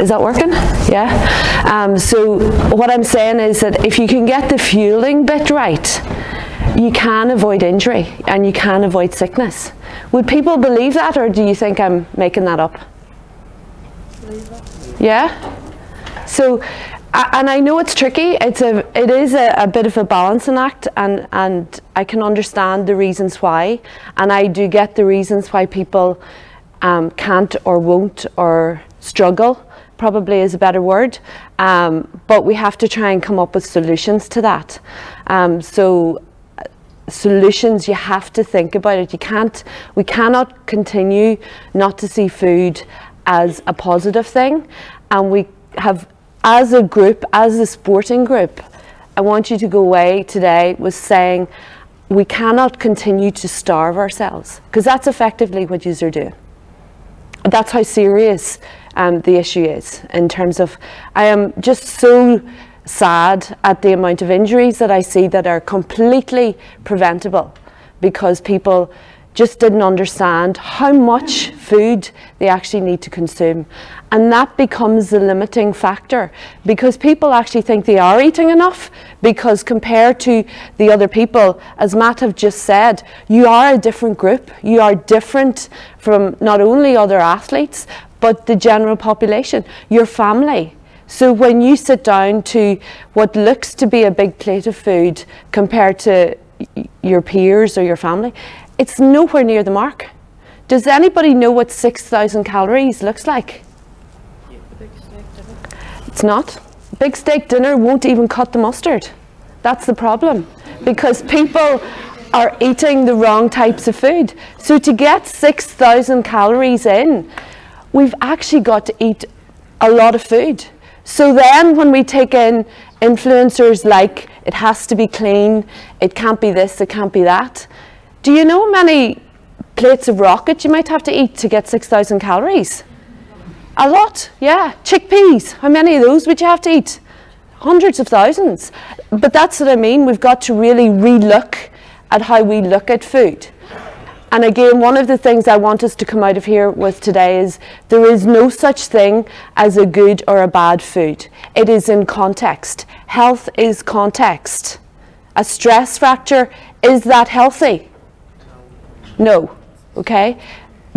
Is that working? Yeah. Um, so what I'm saying is that if you can get the fueling bit right, you can avoid injury and you can avoid sickness. Would people believe that, or do you think I'm making that up? Yeah. So, and I know it's tricky. It's a, it is a, a bit of a balancing act, and and I can understand the reasons why, and I do get the reasons why people um, can't or won't or struggle probably is a better word, um, but we have to try and come up with solutions to that. Um, so uh, solutions you have to think about it. You can't we cannot continue not to see food as a positive thing. And we have as a group as a sporting group i want you to go away today with saying we cannot continue to starve ourselves because that's effectively what you are doing. That's how serious um, the issue is in terms of I am just so sad at the amount of injuries that I see that are completely preventable because people just didn't understand how much food they actually need to consume. And that becomes the limiting factor because people actually think they are eating enough because compared to the other people, as Matt have just said, you are a different group. You are different from not only other athletes, but the general population, your family. So when you sit down to what looks to be a big plate of food compared to your peers or your family, it's nowhere near the mark. Does anybody know what 6,000 calories looks like? It's not. Big steak dinner won't even cut the mustard. That's the problem. Because people are eating the wrong types of food. So to get 6,000 calories in, we've actually got to eat a lot of food. So then when we take in influencers like it has to be clean, it can't be this, it can't be that. Do you know how many plates of rocket you might have to eat to get 6,000 calories? A lot, yeah. Chickpeas, how many of those would you have to eat? Hundreds of thousands. But that's what I mean, we've got to really relook at how we look at food. And again, one of the things I want us to come out of here with today is there is no such thing as a good or a bad food. It is in context. Health is context. A stress fracture, is that healthy? No. Okay?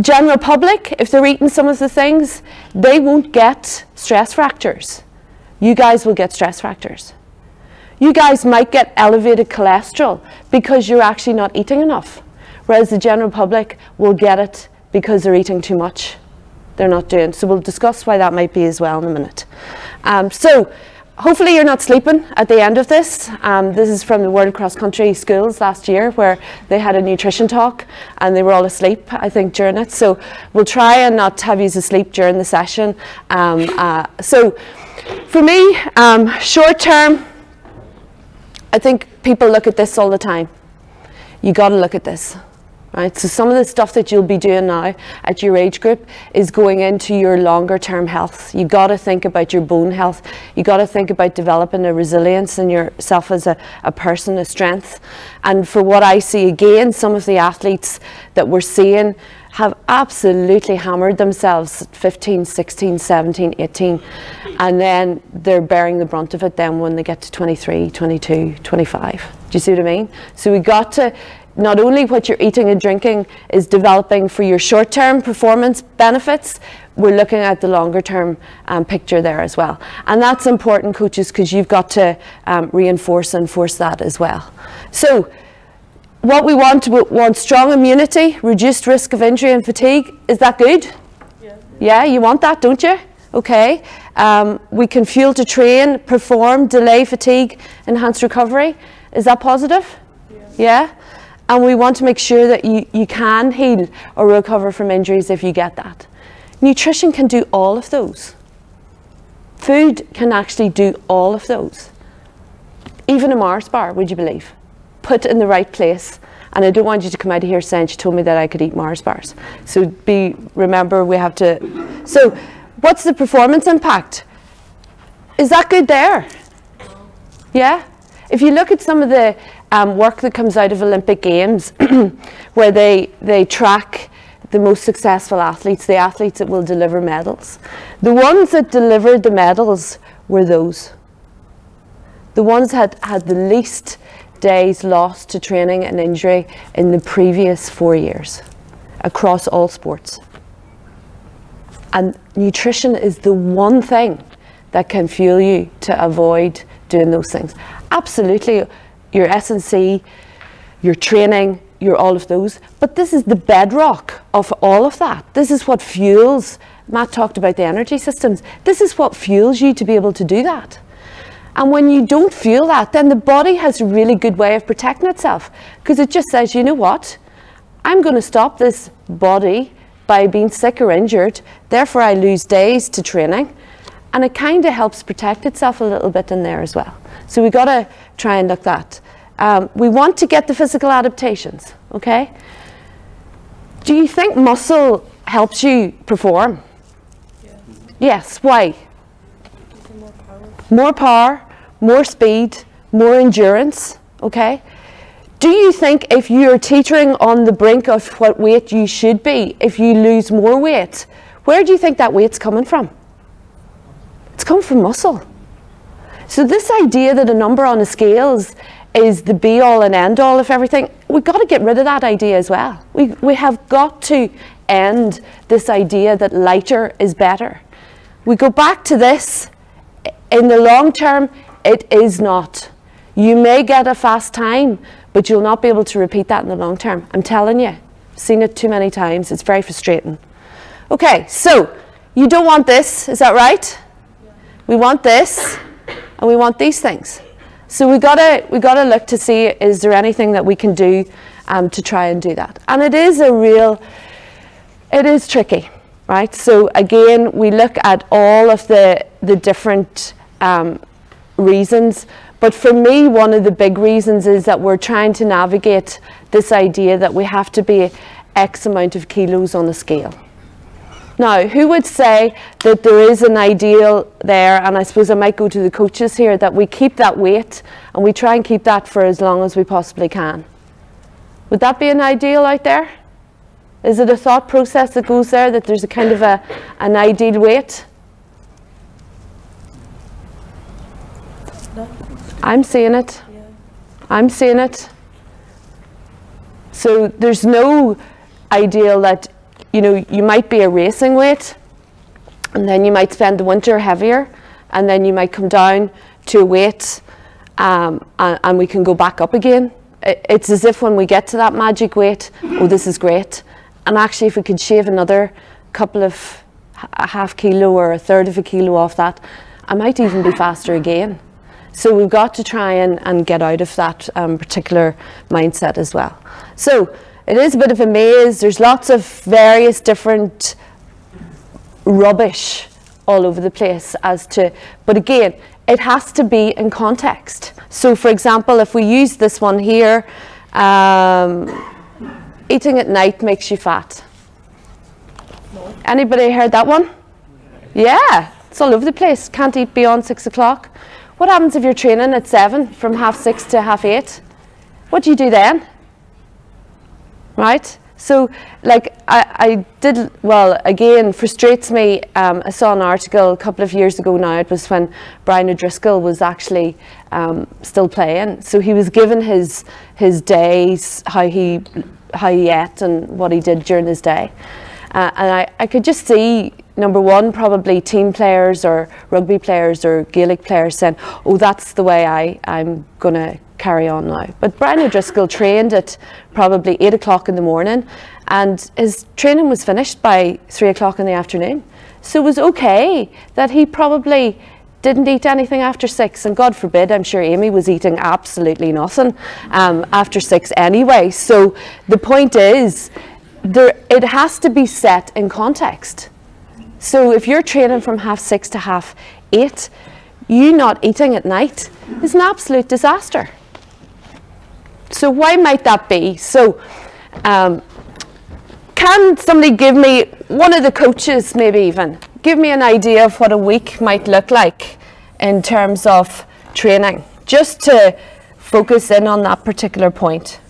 General public, if they're eating some of the things, they won't get stress fractures. You guys will get stress fractures. You guys might get elevated cholesterol because you're actually not eating enough whereas the general public will get it because they're eating too much. They're not doing. So we'll discuss why that might be as well in a minute. Um, so hopefully you're not sleeping at the end of this. Um, this is from the World Cross Country Schools last year where they had a nutrition talk and they were all asleep, I think, during it. So we'll try and not have you asleep during the session. Um, uh, so for me, um, short term, I think people look at this all the time. You got to look at this. Right? So some of the stuff that you'll be doing now at your age group is going into your longer term health. You've got to think about your bone health. You've got to think about developing a resilience in yourself as a, a person, a strength. And for what I see again, some of the athletes that we're seeing have absolutely hammered themselves at 15, 16, 17, 18, and then they're bearing the brunt of it then when they get to 23, 22, 25. Do you see what I mean? So we got to not only what you're eating and drinking is developing for your short term performance benefits, we're looking at the longer term um, picture there as well. And that's important, coaches, because you've got to um, reinforce and force that as well. So, what we want, we want strong immunity, reduced risk of injury and fatigue. Is that good? Yeah. Yeah, you want that, don't you? Okay. Um, we can fuel to train, perform, delay fatigue, enhance recovery. Is that positive? Yeah. yeah? And we want to make sure that you, you can heal or recover from injuries if you get that. Nutrition can do all of those. Food can actually do all of those. Even a Mars bar, would you believe? Put in the right place. And I don't want you to come out of here saying she told me that I could eat Mars bars. So be remember we have to. So, what's the performance impact? Is that good there? Yeah. If you look at some of the um, work that comes out of Olympic Games, where they they track the most successful athletes, the athletes that will deliver medals. The ones that delivered the medals were those. The ones that had the least days lost to training and injury in the previous four years across all sports. And nutrition is the one thing that can fuel you to avoid doing those things. Absolutely, your S&C, your training, your all of those. But this is the bedrock of all of that. This is what fuels, Matt talked about the energy systems. This is what fuels you to be able to do that. And when you don't feel that, then the body has a really good way of protecting itself because it just says, you know what? I'm going to stop this body by being sick or injured, therefore I lose days to training. And it kind of helps protect itself a little bit in there as well. So we've got to try and look at that. Um, we want to get the physical adaptations, okay? Do you think muscle helps you perform? Yeah. Yes, why? More power. more power, more speed, more endurance, okay? Do you think if you're teetering on the brink of what weight you should be, if you lose more weight, where do you think that weight's coming from? It's coming from muscle. So this idea that a number on a scale is the be all and end all of everything, we've got to get rid of that idea as well. We, we have got to end this idea that lighter is better. We go back to this, in the long term, it is not. You may get a fast time, but you'll not be able to repeat that in the long term. I'm telling you, I've seen it too many times. It's very frustrating. Okay, so you don't want this, is that right? Yeah. We want this, and we want these things. So we gotta we gotta look to see is there anything that we can do um, to try and do that. And it is a real, it is tricky, right? So again, we look at all of the the different um, reasons, but for me, one of the big reasons is that we're trying to navigate this idea that we have to be X amount of kilos on a scale. Now, who would say that there is an ideal there, and I suppose I might go to the coaches here, that we keep that weight and we try and keep that for as long as we possibly can? Would that be an ideal out there? Is it a thought process that goes there that there's a kind of a, an ideal weight? I'm seeing it. I'm seeing it. So there's no ideal that, you know, you might be a racing weight and then you might spend the winter heavier and then you might come down to a weight um, and, and, we can go back up again. It's as if when we get to that magic weight, oh, this is great. And actually, if we could shave another couple of a half kilo or a third of a kilo off that, I might even be faster again. So we've got to try and, and get out of that um, particular mindset as well. So it is a bit of a maze. There's lots of various different rubbish all over the place as to, but again, it has to be in context. So for example, if we use this one here, um, eating at night makes you fat. Anybody heard that one? Yeah, it's all over the place. Can't eat beyond six o'clock. What happens if you're training at seven from half six to half eight? What do you do then? Right? So, like, I, I did, well, again, frustrates me. Um, I saw an article a couple of years ago now, it was when Brian O'Driscoll was actually um, still playing. So he was given his, his days, how he, how he ate and what he did during his day. Uh, and I, I could just see number one, probably team players or rugby players or Gaelic players saying, oh, that's the way I, I'm going to carry on now. But Brian O'Driscoll trained at probably 8 o'clock in the morning and his training was finished by 3 o'clock in the afternoon. So it was okay that he probably didn't eat anything after six, and God forbid, I'm sure Amy was eating absolutely nothing um, after six anyway. So the point is, there, it has to be set in context. So if you're training from half six to half eight, you not eating at night is an absolute disaster. So why might that be? So um, can somebody give me, one of the coaches maybe even, give me an idea of what a week might look like in terms of training, just to focus in on that particular point.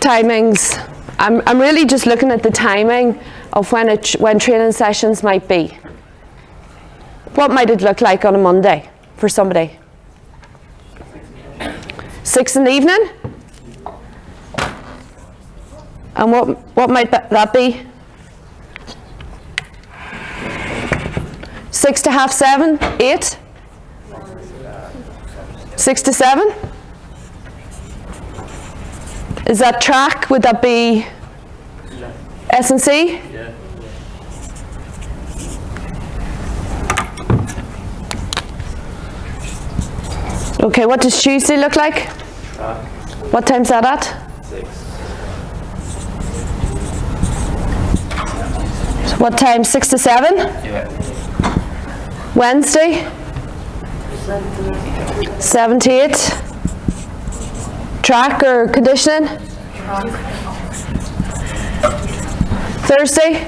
Timings. I'm, I'm really just looking at the timing of when, it, when training sessions might be. What might it look like on a Monday for somebody? Six in the evening? And what, what might that be? Six to half seven? Eight? Six to seven? Is that track? Would that be S&C? Yeah. Okay, what does Tuesday look like? Track. What time's that at? Six. What time? Six to seven? Yeah. Wednesday? Seven to eight track or conditioning? Thursday?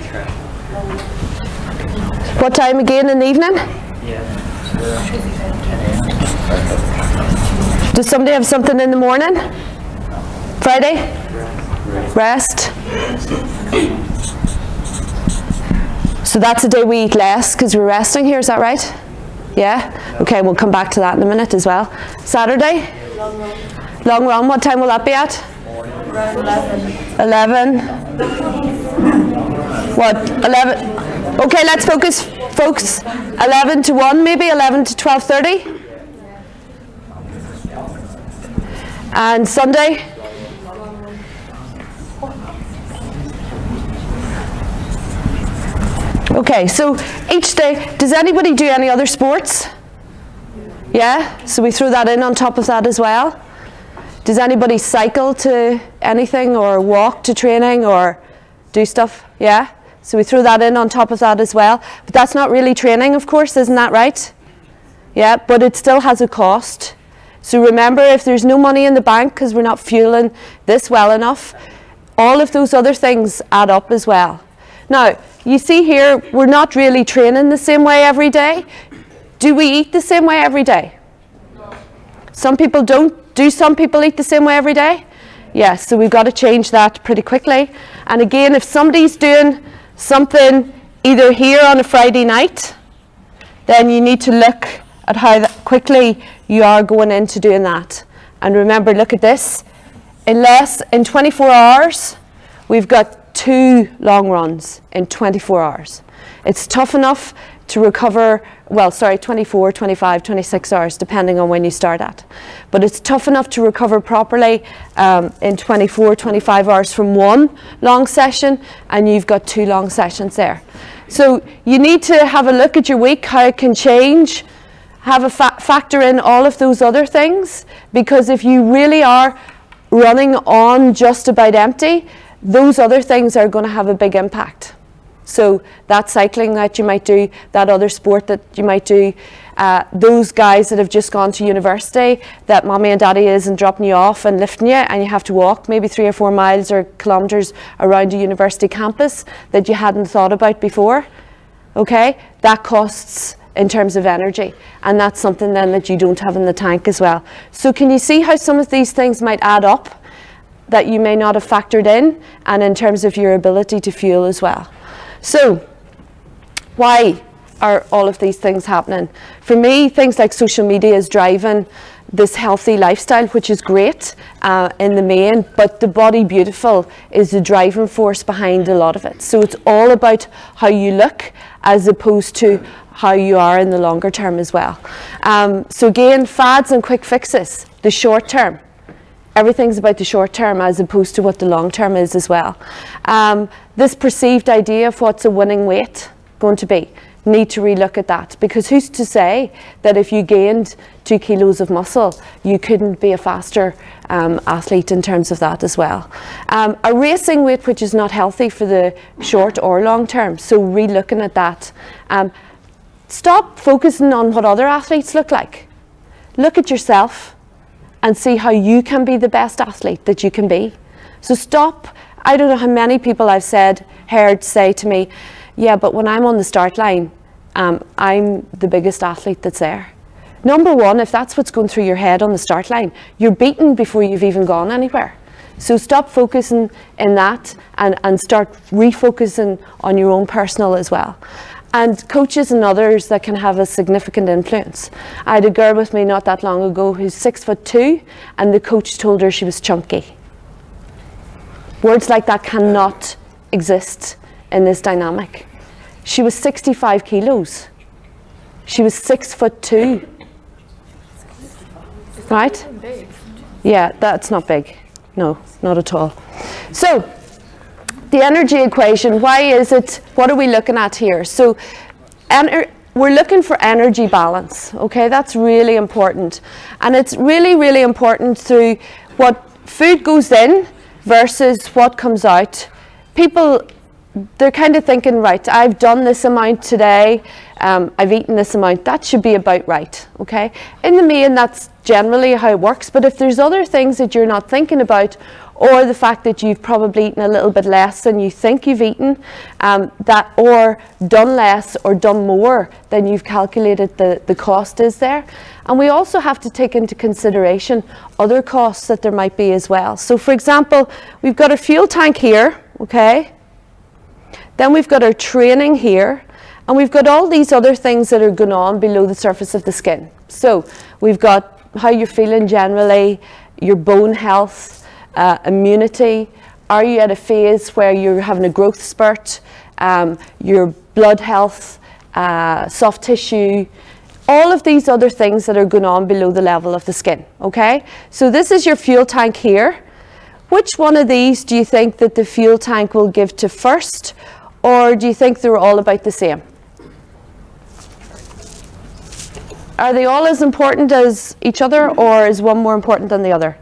What time again in the evening? Does somebody have something in the morning? Friday? Rest? So that's the day we eat less because we're resting here, is that right? Yeah? Okay, we'll come back to that in a minute as well. Saturday? Long run, what time will that be at? 11. 11. What? 11. Okay, let's focus, folks. 11 to 1 maybe, 11 to 12.30. And Sunday? Okay, so each day, does anybody do any other sports? Yeah, so we throw that in on top of that as well. Does anybody cycle to anything or walk to training or do stuff? Yeah? So we throw that in on top of that as well. But that's not really training, of course, isn't that right? Yeah, but it still has a cost. So remember, if there's no money in the bank because we're not fueling this well enough, all of those other things add up as well. Now, you see here, we're not really training the same way every day. Do we eat the same way every day? No. Some people don't do some people eat the same way every day? Yes, so we've got to change that pretty quickly. And again, if somebody's doing something either here on a Friday night, then you need to look at how quickly you are going into doing that. And remember, look at this. In less, in 24 hours, we've got two long runs in 24 hours. It's tough enough to recover, well, sorry, 24, 25, 26 hours, depending on when you start at. But it's tough enough to recover properly um, in 24, 25 hours from one long session, and you've got two long sessions there. So you need to have a look at your week, how it can change, have a fa factor in all of those other things, because if you really are running on just about empty, those other things are going to have a big impact. So that cycling that you might do, that other sport that you might do, uh, those guys that have just gone to university, that mommy and daddy isn't dropping you off and lifting you, and you have to walk maybe three or four miles or kilometres around a university campus that you hadn't thought about before. Okay, that costs in terms of energy, and that's something then that you don't have in the tank as well. So can you see how some of these things might add up that you may not have factored in, and in terms of your ability to fuel as well? So, why are all of these things happening? For me, things like social media is driving this healthy lifestyle, which is great uh, in the main, but the body beautiful is the driving force behind a lot of it. So it's all about how you look as opposed to how you are in the longer term as well. Um, so again, fads and quick fixes, the short term everything's about the short term as opposed to what the long term is as well. Um, this perceived idea of what's a winning weight going to be, need to relook at that because who's to say that if you gained two kilos of muscle, you couldn't be a faster um, athlete in terms of that as well. Um, a racing weight which is not healthy for the short or long term, so relooking at that. Um, stop focusing on what other athletes look like. Look at yourself and see how you can be the best athlete that you can be. So stop. I don't know how many people I've said, heard say to me, yeah, but when I'm on the start line, um, I'm the biggest athlete that's there. Number one, if that's what's going through your head on the start line, you're beaten before you've even gone anywhere. So stop focusing in that and, and start refocusing on your own personal as well. And coaches and others that can have a significant influence. I had a girl with me not that long ago who's six foot two, and the coach told her she was chunky. Words like that cannot exist in this dynamic. She was 65 kilos. She was six foot two. Right? Yeah, that's not big. No, not at all. So, the energy equation, why is it, what are we looking at here? So, we're looking for energy balance, okay? That's really important. And it's really, really important through what food goes in versus what comes out. People they're kind of thinking, right, I've done this amount today, um, I've eaten this amount, that should be about right, okay? In the main, that's generally how it works, but if there's other things that you're not thinking about, or the fact that you've probably eaten a little bit less than you think you've eaten, um, that or done less or done more than you've calculated the, the cost is there. And we also have to take into consideration other costs that there might be as well. So for example, we've got a fuel tank here, okay? Then we've got our training here, and we've got all these other things that are going on below the surface of the skin. So we've got how you're feeling generally, your bone health, uh, immunity. Are you at a phase where you're having a growth spurt? Um, your blood health, uh, soft tissue, all of these other things that are going on below the level of the skin, okay? So this is your fuel tank here. Which one of these do you think that the fuel tank will give to first or do you think they're all about the same? Are they all as important as each other, or is one more important than the other?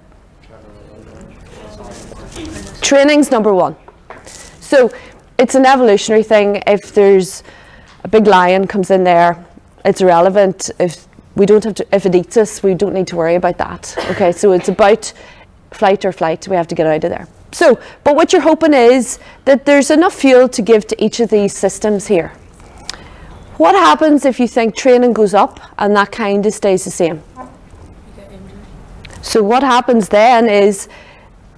Training's number one. So it's an evolutionary thing. If there's a big lion comes in there, it's irrelevant. If we don't have to, if it eats us, we don't need to worry about that. Okay, so it's about flight or flight. We have to get out of there. So, but what you're hoping is that there's enough fuel to give to each of these systems here. What happens if you think training goes up and that kind of stays the same? So what happens then is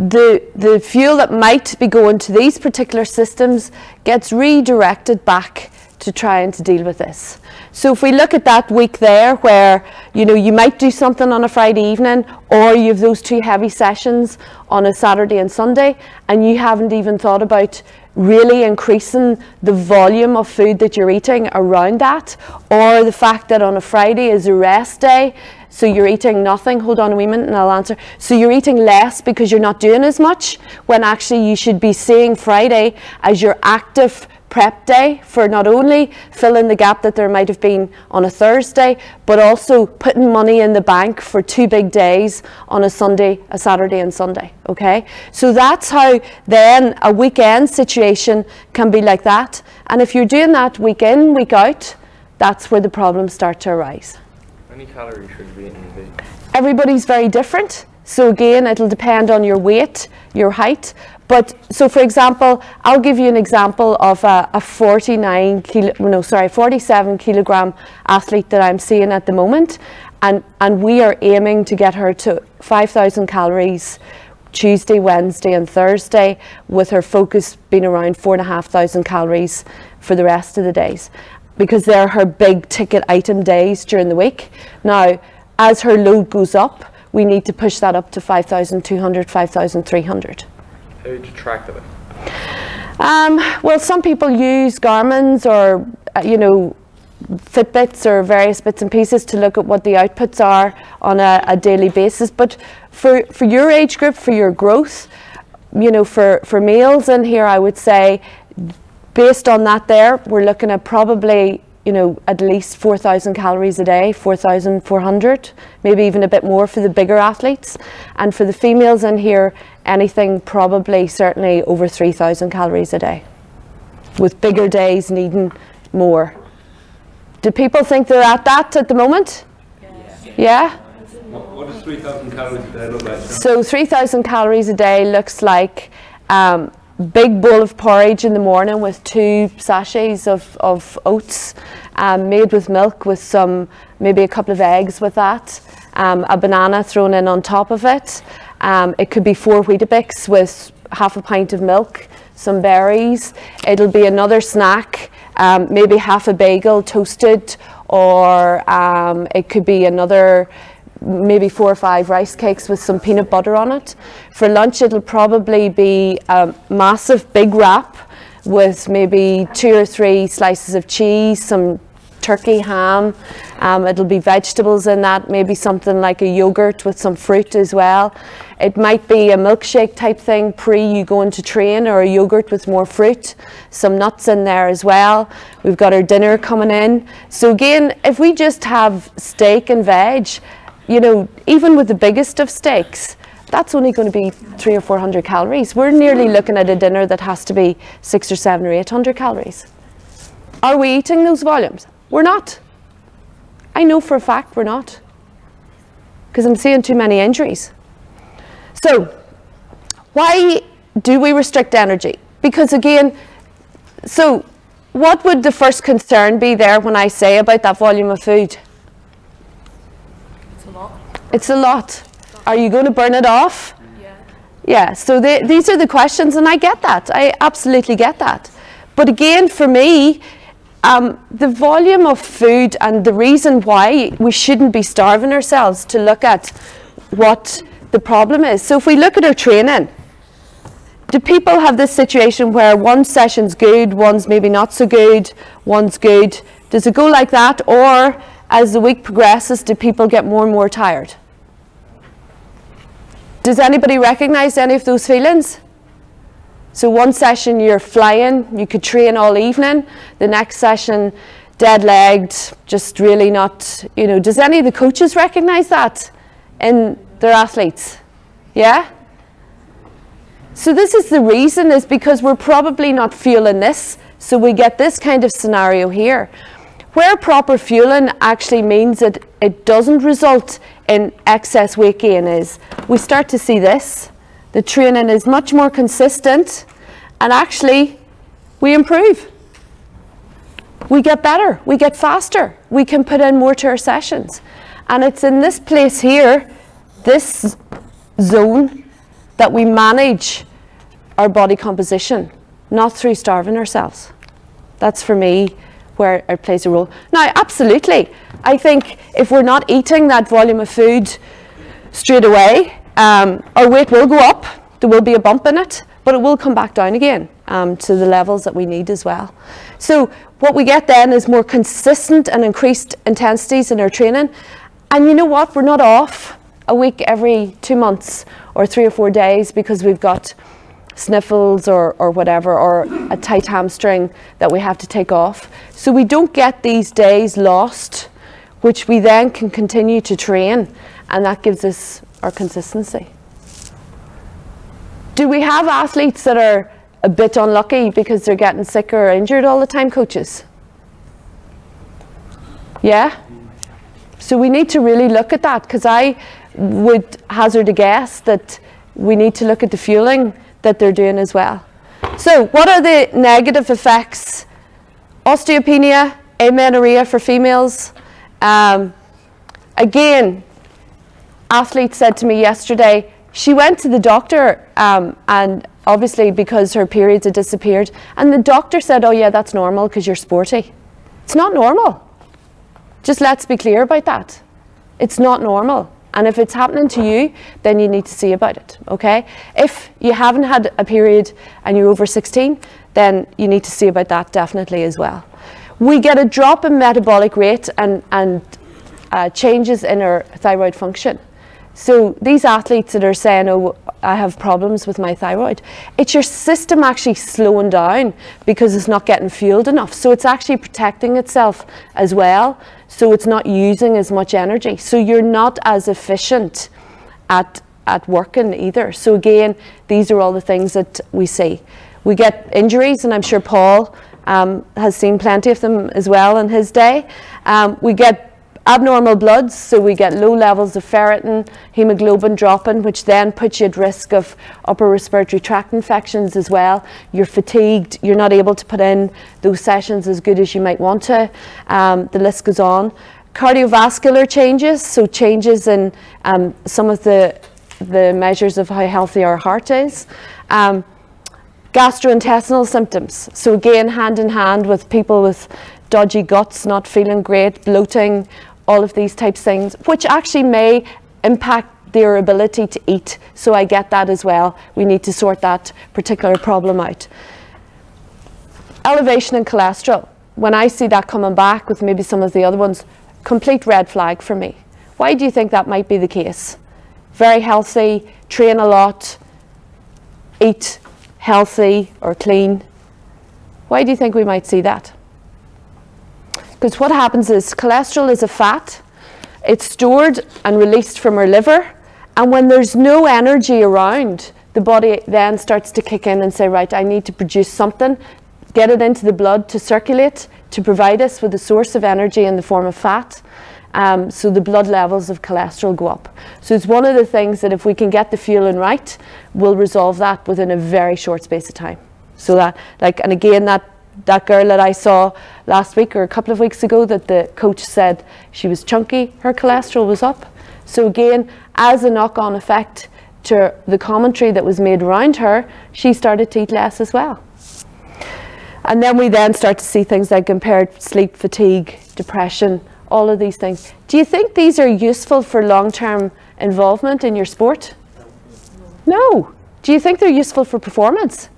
the, the fuel that might be going to these particular systems gets redirected back to trying to deal with this. So if we look at that week there where you know you might do something on a Friday evening or you have those two heavy sessions on a Saturday and Sunday and you haven't even thought about really increasing the volume of food that you're eating around that or the fact that on a Friday is a rest day so you're eating nothing hold on a wee minute and I'll answer so you're eating less because you're not doing as much when actually you should be seeing Friday as your active prep day for not only filling the gap that there might have been on a Thursday, but also putting money in the bank for two big days on a Sunday, a Saturday and Sunday. Okay, so that's how then a weekend situation can be like that. And if you're doing that week in, week out, that's where the problems start to arise. Many calories should be in a day? Everybody's very different. So again, it'll depend on your weight, your height, but so, for example, I'll give you an example of a, a 49 kilo, no, sorry, 47 kilogram athlete that I'm seeing at the moment, and and we are aiming to get her to 5,000 calories Tuesday, Wednesday, and Thursday, with her focus being around four and a half thousand calories for the rest of the days, because they're her big ticket item days during the week. Now, as her load goes up, we need to push that up to 5,200, 5,300. How do you track that? Um, well, some people use Garmin's or, uh, you know, Fitbits or various bits and pieces to look at what the outputs are on a, a, daily basis. But for, for your age group, for your growth, you know, for, for males in here, I would say, based on that there, we're looking at probably you know, at least 4,000 calories a day, 4,400, maybe even a bit more for the bigger athletes. And for the females in here, anything probably certainly over 3,000 calories a day, with bigger days needing more. Do people think they're at that at the moment? Yes. Yeah? What does 3,000 calories a day look like? So 3,000 calories a day looks like um, big bowl of porridge in the morning with two sachets of, of oats um, made with milk with some maybe a couple of eggs with that um, a banana thrown in on top of it Um, it could be four Weetabix with half a pint of milk, some berries. It'll be another snack, um, maybe half a bagel toasted, or um, it could be another maybe four or five rice cakes with some peanut butter on it. For lunch, it'll probably be a massive big wrap with maybe two or three slices of cheese, some turkey ham. Um, it'll be vegetables in that, maybe something like a yogurt with some fruit as well. It might be a milkshake type thing pre you going to train or a yogurt with more fruit, some nuts in there as well. We've got our dinner coming in. So again, if we just have steak and veg, you know, even with the biggest of steaks, that's only going to be three or four hundred calories. We're nearly looking at a dinner that has to be six or seven or eight hundred calories. Are we eating those volumes? We're not. I know for a fact we're not. Because I'm seeing too many injuries. So, why do we restrict energy? Because again, so what would the first concern be there when I say about that volume of food? It's a lot. It's a lot. Are you going to burn it off? Yeah. Yeah, so the, these are the questions, and I get that. I absolutely get that. But again, for me, um, the volume of food and the reason why we shouldn't be starving ourselves to look at what the problem is. So if we look at our training, do people have this situation where one session's good, one's maybe not so good, one's good? Does it go like that? Or as the week progresses, do people get more and more tired? Does anybody recognize any of those feelings? So one session you're flying, you could train all evening. The next session, dead legged, just really not, you know, does any of the coaches recognize that in their athletes? Yeah? So this is the reason is because we're probably not fueling this. So we get this kind of scenario here. Where proper fueling actually means that it doesn't result in excess weight gain is we start to see this. The training is much more consistent and actually we improve. We get better, we get faster, we can put in more to our sessions. And it's in this place here, this zone, that we manage our body composition, not through starving ourselves. That's for me where it plays a role. Now, absolutely, I think if we're not eating that volume of food straight away, um, our weight will go up, there will be a bump in it, but it will come back down again um, to the levels that we need as well. So what we get then is more consistent and increased intensities in our training. And you know what, we're not off a week every two months or three or four days because we've got sniffles or, or whatever, or a tight hamstring that we have to take off. So we don't get these days lost, which we then can continue to train, and that gives us our consistency. Do we have athletes that are a bit unlucky because they're getting sick or injured all the time, coaches? Yeah? So we need to really look at that because I would hazard a guess that we need to look at the fueling that they're doing as well. So what are the negative effects? Osteopenia, amenorrhea for females. Um, again, athlete said to me yesterday, she went to the doctor um, and obviously because her periods had disappeared and the doctor said, oh yeah, that's normal because you're sporty. It's not normal. Just let's be clear about that. It's not normal. And if it's happening to you, then you need to see about it, okay? If you haven't had a period and you're over 16, then you need to see about that definitely as well. We get a drop in metabolic rate and, and uh, changes in our thyroid function. So these athletes that are saying, oh, I have problems with my thyroid, it's your system actually slowing down because it's not getting fueled enough. So it's actually protecting itself as well. So it's not using as much energy. So you're not as efficient at, at working either. So again, these are all the things that we see. We get injuries, and I'm sure Paul um, has seen plenty of them as well in his day. Um, we get abnormal bloods, so we get low levels of ferritin, hemoglobin dropping, which then puts you at risk of upper respiratory tract infections as well. You're fatigued, you're not able to put in those sessions as good as you might want to. Um, the list goes on. Cardiovascular changes, so changes in um, some of the the measures of how healthy our heart is. Um, gastrointestinal symptoms. So again, hand in hand with people with dodgy guts, not feeling great, bloating, all of these types of things, which actually may impact their ability to eat. So I get that as well. We need to sort that particular problem out. Elevation in cholesterol. When I see that coming back with maybe some of the other ones, complete red flag for me. Why do you think that might be the case? Very healthy, train a lot, eat healthy or clean. Why do you think we might see that? Because what happens is cholesterol is a fat. It's stored and released from our liver. And when there's no energy around, the body then starts to kick in and say, right, I need to produce something, get it into the blood to circulate, to provide us with a source of energy in the form of fat. Um, so the blood levels of cholesterol go up. So it's one of the things that if we can get the fueling right, we'll resolve that within a very short space of time. So that, like, and again, that that girl that I saw last week or a couple of weeks ago that the coach said she was chunky, her cholesterol was up. So again, as a knock-on effect to the commentary that was made around her, she started to eat less as well. And then we then start to see things like impaired sleep, fatigue, depression, all of these things. Do you think these are useful for long-term involvement in your sport? No. Do you think they're useful for performance?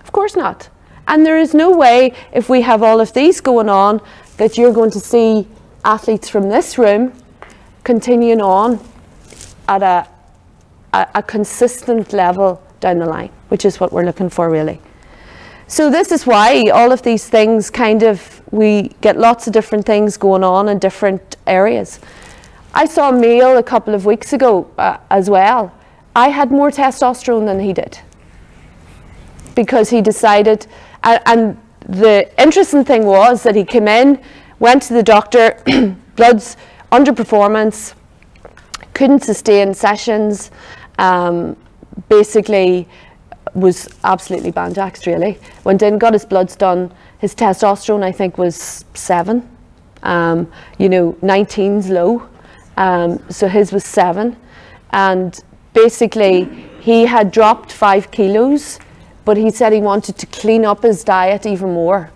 Of course not. And there is no way, if we have all of these going on, that you're going to see athletes from this room continuing on at a, a, a consistent level down the line, which is what we're looking for really. So this is why all of these things kind of, we get lots of different things going on in different areas. I saw male a couple of weeks ago uh, as well. I had more testosterone than he did because he decided, and, and the interesting thing was that he came in, went to the doctor, blood's underperformance, couldn't sustain sessions, um, basically was absolutely banjaxed really. Went in, got his bloods done. His testosterone I think was seven. Um, you know, 19's low. Um, so his was seven. And basically he had dropped five kilos, but he said he wanted to clean up his diet even more.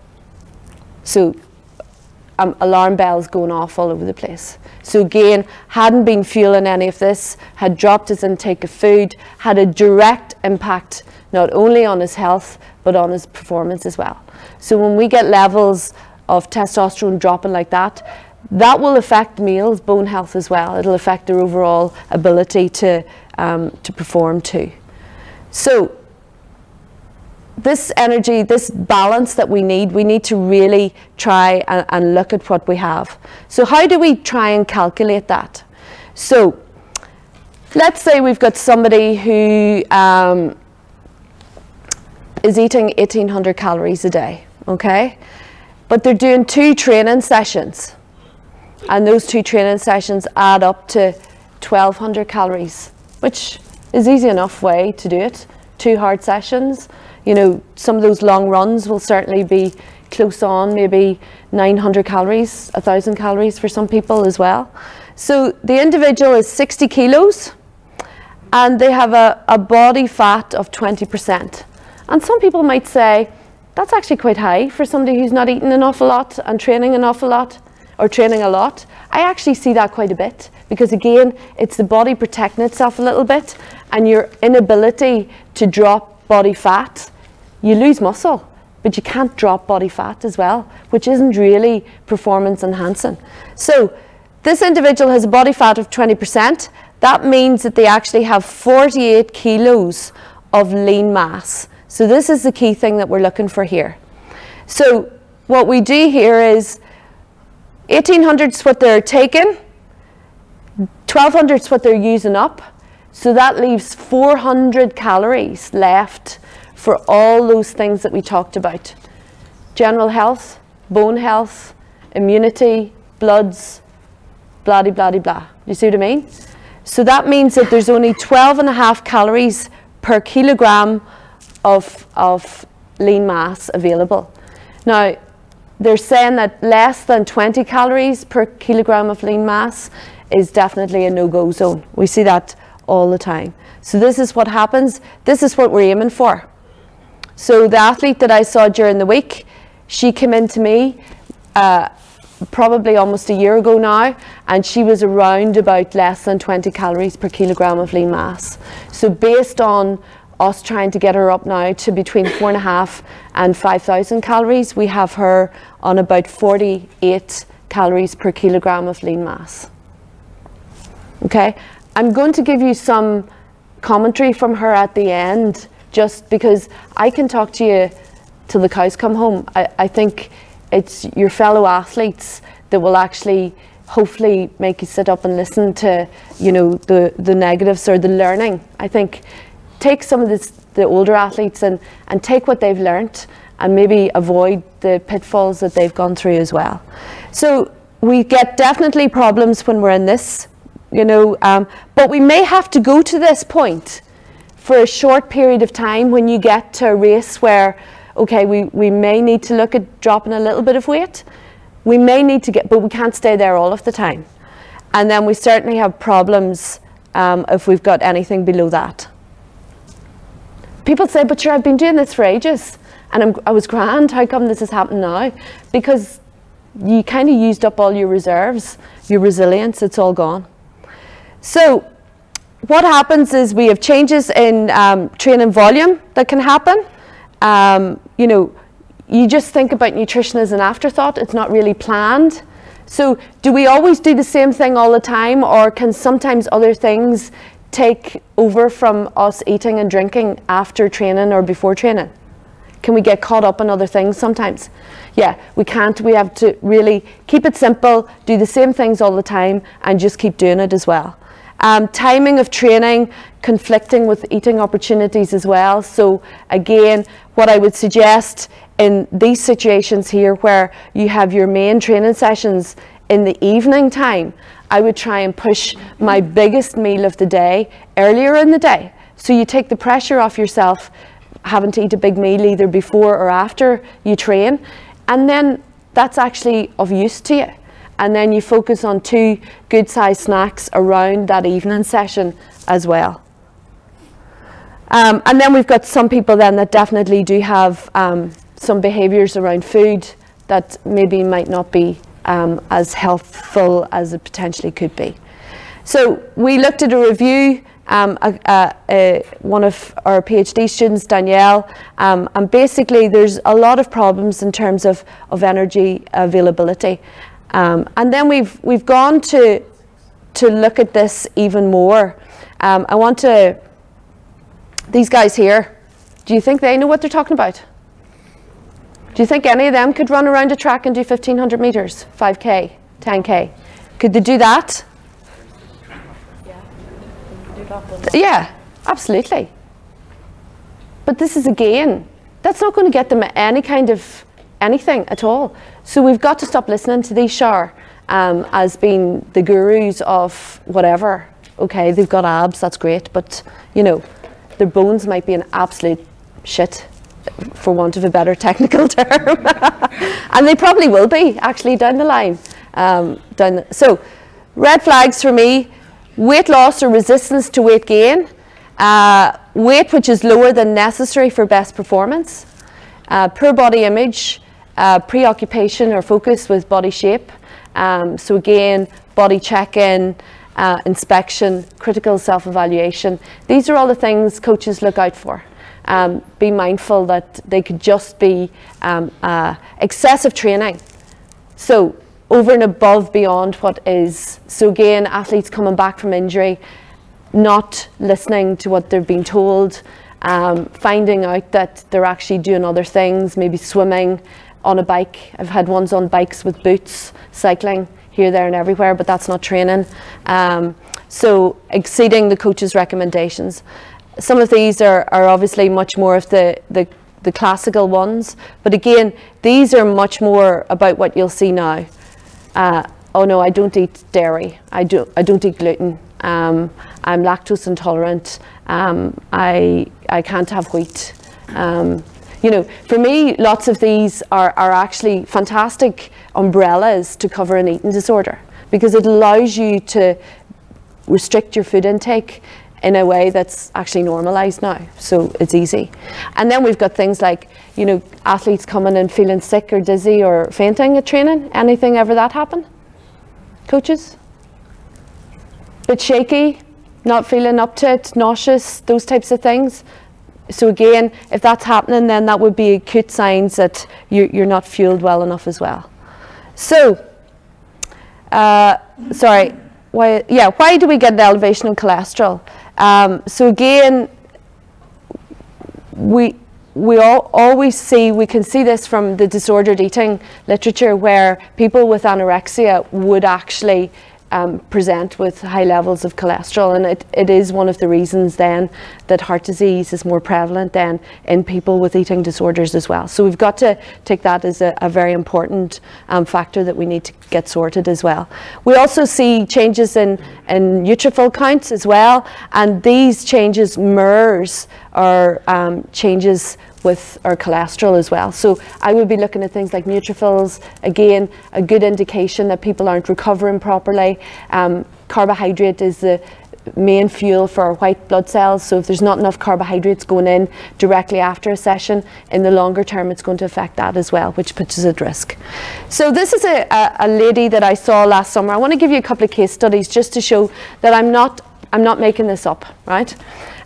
So um, alarm bells going off all over the place. So again, hadn't been fueling any of this, had dropped his intake of food, had a direct impact not only on his health, but on his performance as well. So when we get levels of testosterone dropping like that, that will affect males' bone health as well. It'll affect their overall ability to, um, to perform too. So this energy, this balance that we need, we need to really try and, and, look at what we have. So how do we try and calculate that? So let's say we've got somebody who um, is eating 1800 calories a day, okay? But they're doing two training sessions. And those two training sessions add up to 1200 calories, which is easy enough way to do it. Two hard sessions. You know, some of those long runs will certainly be close on, maybe 900 calories, 1000 calories for some people as well. So the individual is 60 kilos and they have a, a body fat of 20%. And some people might say, that's actually quite high for somebody who's not eating an awful lot and training an awful lot or training a lot. I actually see that quite a bit because again, it's the body protecting itself a little bit and your inability to drop body fat, you lose muscle, but you can't drop body fat as well, which isn't really performance enhancing. So this individual has a body fat of 20%. That means that they actually have 48 kilos of lean mass. So this is the key thing that we're looking for here. So what we do here is 1800 is what they're taking, 1200 is what they're using up. So that leaves 400 calories left for all those things that we talked about. General health, bone health, immunity, bloods, blah, blah, blah, blah. You see what I mean? So that means that there's only 12 and a half calories per kilogram of, of lean mass available. Now, they're saying that less than 20 calories per kilogram of lean mass is definitely a no-go zone. We see that all the time. So this is what happens. This is what we're aiming for. So the athlete that I saw during the week, she came in to me uh, probably almost a year ago now, and she was around about less than 20 calories per kilogram of lean mass. So based on us trying to get her up now to between four and a half and 5,000 calories, we have her on about 48 calories per kilogram of lean mass. Okay, I'm going to give you some commentary from her at the end, just because I can talk to you till the cows come home. I, I think it's your fellow athletes that will actually hopefully make you sit up and listen to you know the the negatives or the learning i think take some of this, the older athletes and and take what they've learnt and maybe avoid the pitfalls that they've gone through as well so we get definitely problems when we're in this you know um, but we may have to go to this point for a short period of time when you get to a race where okay, we, we may need to look at dropping a little bit of weight. We may need to get, but we can't stay there all of the time. And then we certainly have problems um, if we've got anything below that. People say, but sure, I've been doing this for ages and I'm, I was grand. How come this has happened now? Because you kind of used up all your reserves, your resilience, it's all gone. So what happens is we have changes in um, training volume that can happen um, you know, you just think about nutrition as an afterthought. It's not really planned. So do we always do the same thing all the time or can sometimes other things take over from us eating and drinking after training or before training? Can we get caught up in other things sometimes? Yeah, we can't. We have to really keep it simple, do the same things all the time, and just keep doing it as well. Um, timing of training conflicting with eating opportunities as well. So again, what I would suggest in these situations here where you have your main training sessions in the evening time, I would try and push my biggest meal of the day earlier in the day. So you take the pressure off yourself having to eat a big meal either before or after you train. And then that's actually of use to you and then you focus on two good sized snacks around that evening session as well. Um, and then we've got some people then that definitely do have um, some behaviours around food that maybe might not be um, as healthful as it potentially could be. So we looked at a review, um, one of our PhD students, Danielle, um, and basically there's a lot of problems in terms of, of energy availability. Um, and then we've, we've gone to, to look at this even more. Um, I want to, these guys here, do you think they know what they're talking about? Do you think any of them could run around a track and do 1500 meters, 5k, 10k? Could they do that? Yeah, absolutely. But this is again, that's not going to get them any kind of anything at all. So we've got to stop listening to these Shar um, as being the gurus of whatever. Okay, they've got abs, that's great, but you know, their bones might be an absolute shit, for want of a better technical term, and they probably will be actually down the line. Um, down the, so, red flags for me: weight loss or resistance to weight gain, uh, weight which is lower than necessary for best performance, uh, poor body image uh, preoccupation or focus with body shape. Um, so again, body check-in, uh, inspection, critical self-evaluation. These are all the things coaches look out for. Um, be mindful that they could just be um, uh, excessive training. So over and above beyond what is. So again, athletes coming back from injury, not listening to what they're being told, um, finding out that they're actually doing other things, maybe swimming, on a bike. I've had ones on bikes with boots, cycling here, there, and everywhere, but that's not training. Um, so exceeding the coach's recommendations. Some of these are, are obviously much more of the, the, the classical ones, but again, these are much more about what you'll see now. Uh, oh no, I don't eat dairy. I, do, I don't eat gluten. Um, I'm lactose intolerant. Um, I, I can't have wheat. Um, you know, for me, lots of these are, are actually fantastic umbrellas to cover an eating disorder because it allows you to restrict your food intake in a way that's actually normalized now. So it's easy. And then we've got things like, you know, athletes coming and feeling sick or dizzy or fainting at training. Anything ever that happen? Coaches? Bit shaky, not feeling up to it, nauseous, those types of things. So again, if that's happening, then that would be acute signs that you, you're not fueled well enough as well. So, uh, sorry, why, yeah, why do we get an elevation in cholesterol? Um, so again, we, we all, always see, we can see this from the disordered eating literature where people with anorexia would actually um, present with high levels of cholesterol and it, it is one of the reasons then that heart disease is more prevalent then in people with eating disorders as well. So we've got to take that as a, a very important um, factor that we need to get sorted as well. We also see changes in, in neutrophil counts as well and these changes mirrors or um, changes with our cholesterol as well. So I would be looking at things like neutrophils, again, a good indication that people aren't recovering properly. Um, carbohydrate is the main fuel for our white blood cells. So if there's not enough carbohydrates going in directly after a session, in the longer term, it's going to affect that as well, which puts us at risk. So this is a, a, a lady that I saw last summer. I want to give you a couple of case studies just to show that I'm not, I'm not making this up, right?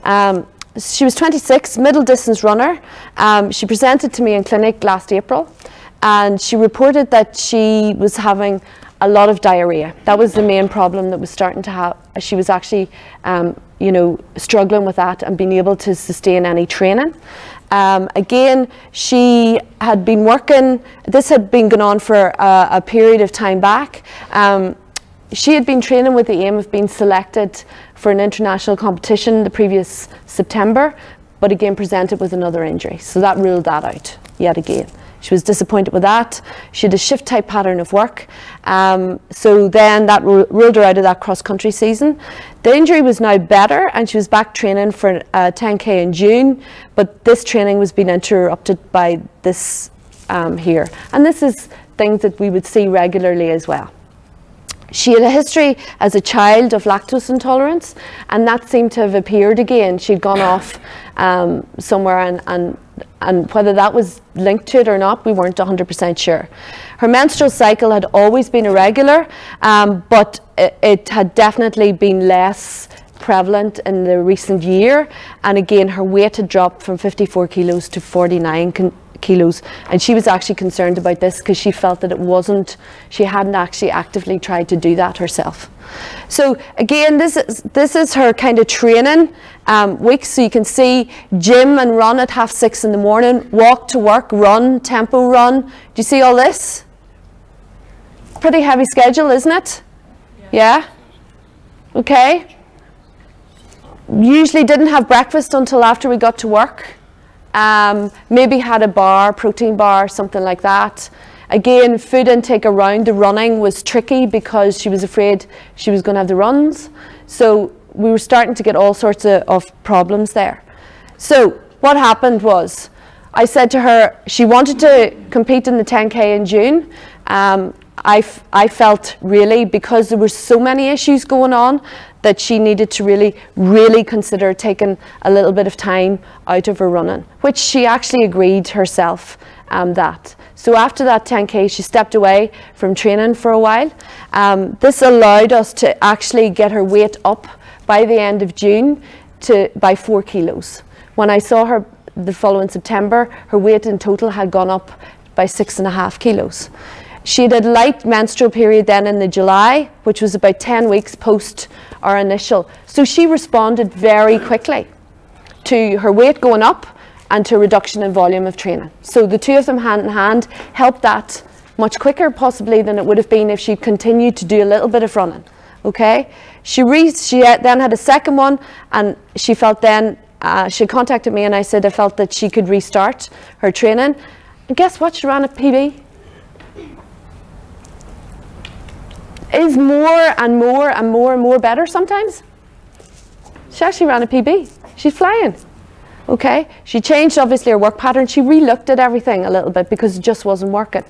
Um, she was 26, middle distance runner. Um, she presented to me in clinic last April and she reported that she was having a lot of diarrhea. That was the main problem that was starting to have. She was actually, um, you know, struggling with that and being able to sustain any training. Um, again, she had been working, this had been going on for a, a period of time back. Um, she had been training with the aim of being selected for an international competition the previous September, but again presented with another injury. So that ruled that out yet again. She was disappointed with that. She had a shift type pattern of work. Um, so then that ruled her out of that cross country season. The injury was now better and she was back training for uh, 10k in June, but this training was being interrupted by this um, here. And this is things that we would see regularly as well. She had a history as a child of lactose intolerance, and that seemed to have appeared again. She'd gone off um, somewhere, and, and, and whether that was linked to it or not, we weren't 100% sure. Her menstrual cycle had always been irregular, um, but it, it had definitely been less prevalent in the recent year. And again, her weight had dropped from 54 kilos to 49 kilos. And she was actually concerned about this because she felt that it wasn't she hadn't actually actively tried to do that herself. So again this is this is her kind of training um, week. So you can see gym and run at half six in the morning. Walk to work run tempo run. Do you see all this? Pretty heavy schedule isn't it? Yeah, yeah? okay. Usually didn't have breakfast until after we got to work um, maybe had a bar, protein bar, something like that. Again, food intake around the running was tricky because she was afraid she was going to have the runs. So we were starting to get all sorts of, of problems there. So what happened was I said to her, she wanted to compete in the 10K in June. Um, I, I felt really, because there were so many issues going on, that she needed to really, really consider taking a little bit of time out of her running, which she actually agreed herself um, that. So after that 10K, she stepped away from training for a while. Um, this allowed us to actually get her weight up by the end of June to by four kilos. When I saw her the following September, her weight in total had gone up by six and a half kilos. She had a light menstrual period then in the July, which was about 10 weeks post our initial. So she responded very quickly to her weight going up and to reduction in volume of training. So the two of them hand in hand helped that much quicker possibly than it would have been if she continued to do a little bit of running. Okay, she re- she then had a second one and she felt then uh, she contacted me and I said I felt that she could restart her training. And guess what? She ran a PB. Is more and more and more and more better sometimes. She actually ran a PB. She's flying. Okay? She changed obviously her work pattern. She re-looked at everything a little bit because it just wasn't working.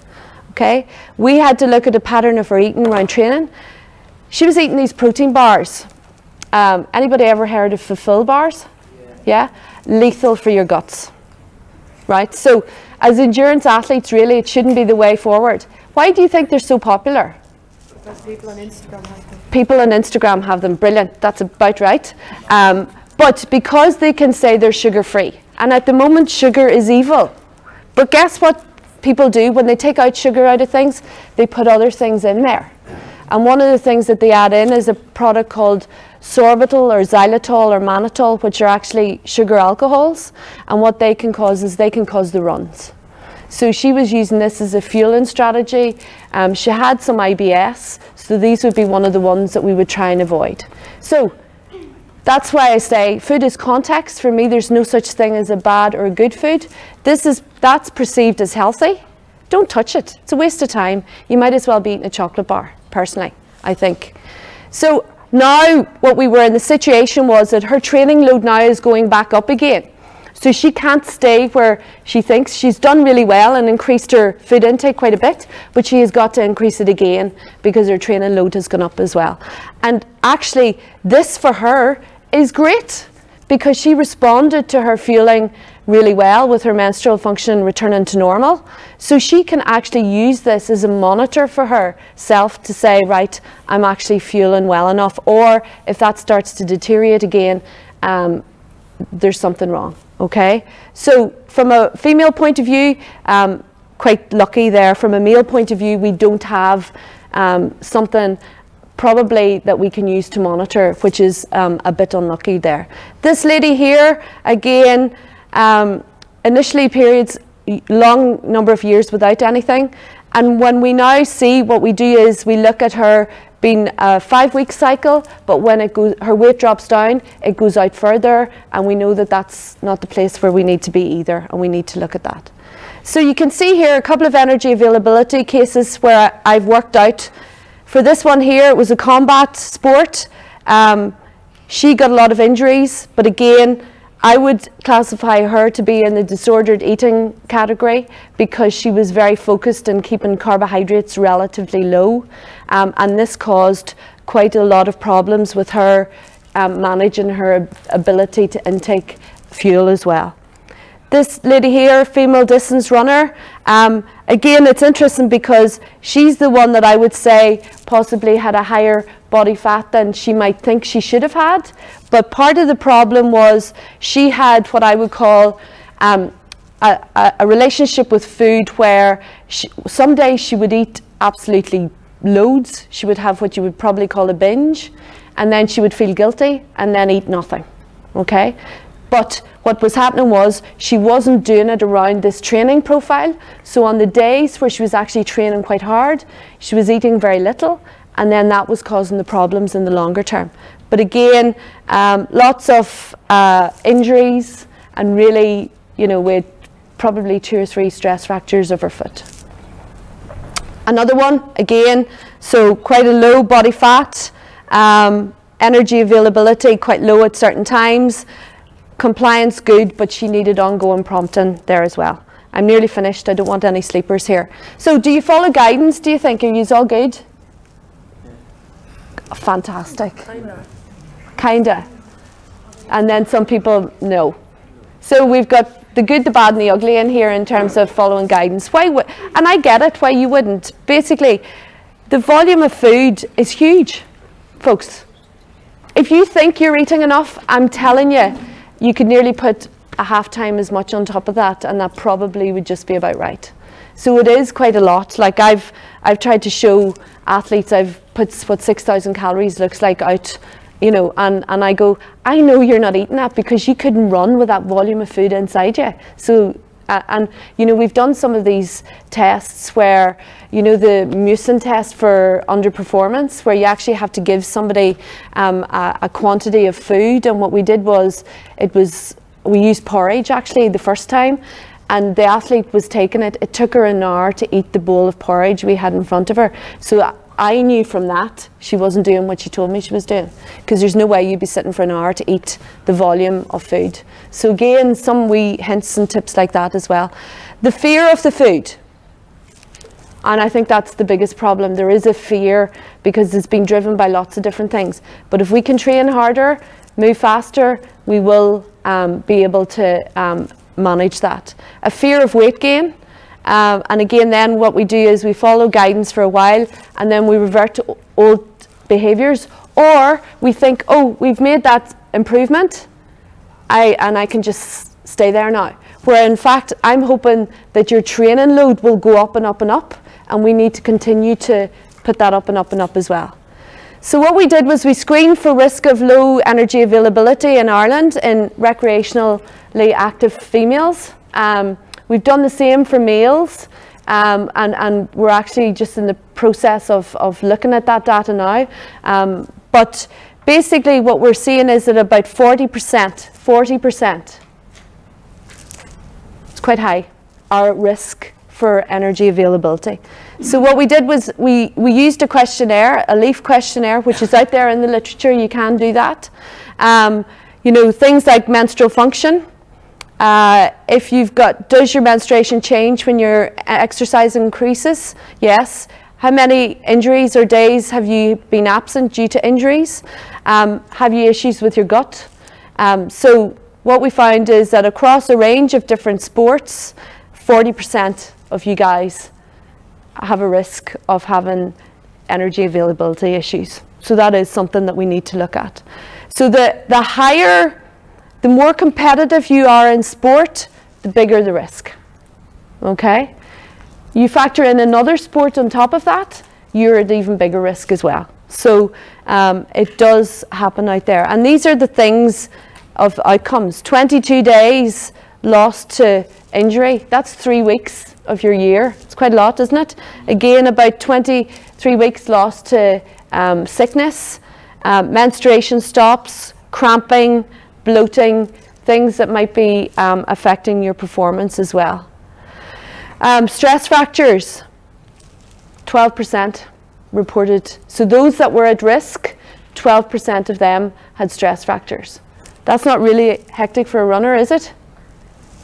Okay? We had to look at the pattern of her eating around training. She was eating these protein bars. Um, anybody ever heard of Fulfil bars? Yeah. yeah? Lethal for your guts. Right? So, as endurance athletes, really, it shouldn't be the way forward. Why do you think they're so popular? People on Instagram have them. People on Instagram have them. Brilliant. That's about right. Um, but because they can say they're sugar free, and at the moment, sugar is evil. But guess what people do when they take out sugar out of things? They put other things in there. And one of the things that they add in is a product called sorbitol or xylitol or mannitol, which are actually sugar alcohols. And what they can cause is they can cause the runs. So she was using this as a fueling strategy. Um, she had some IBS, so these would be one of the ones that we would try and avoid. So that's why I say food is context. For me, there's no such thing as a bad or a good food. This is that's perceived as healthy. Don't touch it. It's a waste of time. You might as well be eating a chocolate bar personally, I think. So now what we were in the situation was that her training load now is going back up again. So she can't stay where she thinks she's done really well and increased her food intake quite a bit, but she has got to increase it again because her training load has gone up as well. And actually, this for her is great because she responded to her feeling really well with her menstrual function returning to normal. So she can actually use this as a monitor for herself to say, right, I'm actually feeling well enough. Or if that starts to deteriorate again, um, there's something wrong. Okay? So from a female point of view, um, quite lucky there. From a male point of view, we don't have um, something probably that we can use to monitor, which is um, a bit unlucky there. This lady here, again, um, initially periods, long number of years without anything. And when we now see what we do is we look at her being a five week cycle, but when it goes, her weight drops down, it goes out further, and we know that that's not the place where we need to be either, and we need to look at that. So you can see here a couple of energy availability cases where I've worked out. For this one here, it was a combat sport. Um, she got a lot of injuries, but again, I would classify her to be in the disordered eating category because she was very focused on keeping carbohydrates relatively low. Um, and this caused quite a lot of problems with her um, managing her ability to intake fuel as well. This lady here, female distance runner, um, again, it's interesting because she's the one that I would say possibly had a higher body fat than she might think she should have had. But part of the problem was she had what I would call um, a, a, relationship with food where she, some days she would eat absolutely loads. She would have what you would probably call a binge, and then she would feel guilty and then eat nothing. Okay? But what was happening was she wasn't doing it around this training profile. So on the days where she was actually training quite hard, she was eating very little, and then that was causing the problems in the longer term. But again, um, lots of uh, injuries, and really, you know, with probably two or three stress fractures of her foot. Another one, again, so quite a low body fat, um, energy availability quite low at certain times, compliance good, but she needed ongoing prompting there as well. I'm nearly finished. I don't want any sleepers here. So do you follow guidance, do you think? Are you all good? Yeah. Fantastic. Kinda. Kinda. And then some people, no. So we've got the good, the bad, and the ugly in here in terms of following guidance. Why? and I get it. Why you wouldn't? Basically, the volume of food is huge, folks. If you think you're eating enough, I'm telling you, you could nearly put a half time as much on top of that, and that probably would just be about right. So it is quite a lot. Like I've I've tried to show athletes, I've put what 6,000 calories looks like out, you know, and, and I go, I know you're not eating that because you couldn't run with that volume of food inside you. So uh, and you know we've done some of these tests where you know the mucin test for underperformance where you actually have to give somebody um, a, a, quantity of food. And what we did was it was we used porridge actually the first time and the athlete was taking it. It took her an hour to eat the bowl of porridge we had in front of her. So I knew from that she wasn't doing what she told me she was doing because there's no way you'd be sitting for an hour to eat the volume of food. So again, some wee hints and tips like that as well. The fear of the food. And I think that's the biggest problem. There is a fear because it's been driven by lots of different things. But if we can train harder, move faster, we will um, be able to um, manage that. A fear of weight gain. Um, and again, then what we do is we follow guidance for a while and then we revert to old behaviours. Or we think, oh, we've made that improvement I, and I can just stay there now. Where in fact, I'm hoping that your training load will go up and up and up and we need to continue to put that up and up and up as well. So what we did was we screened for risk of low energy availability in Ireland in recreationally active females. Um, we've done the same for males um, and, and we're actually just in the process of, of looking at that data now. Um, but basically what we're seeing is that about 40%, 40%, it's quite high, are at risk for energy availability. So what we did was we, we used a questionnaire, a LEAF questionnaire, which is out there in the literature, you can do that. Um, you know, things like menstrual function. Uh, if you've got, does your menstruation change when your exercise increases? Yes. How many injuries or days have you been absent due to injuries? Um, have you issues with your gut? Um, so what we found is that across a range of different sports, 40% of you guys have a risk of having energy availability issues. So that is something that we need to look at. So the, the higher, the more competitive you are in sport, the bigger the risk. Okay? You factor in another sport on top of that, you're at even bigger risk as well. So um, it does happen out there. And these are the things of outcomes. 22 days lost to injury, that's three weeks of your year. It's quite a lot, isn't it? Again, about 23 weeks lost to um, sickness, um, menstruation stops, cramping, bloating, things that might be um, affecting your performance as well. Um, stress fractures, 12% reported. So those that were at risk, 12% of them had stress fractures. That's not really hectic for a runner, is it?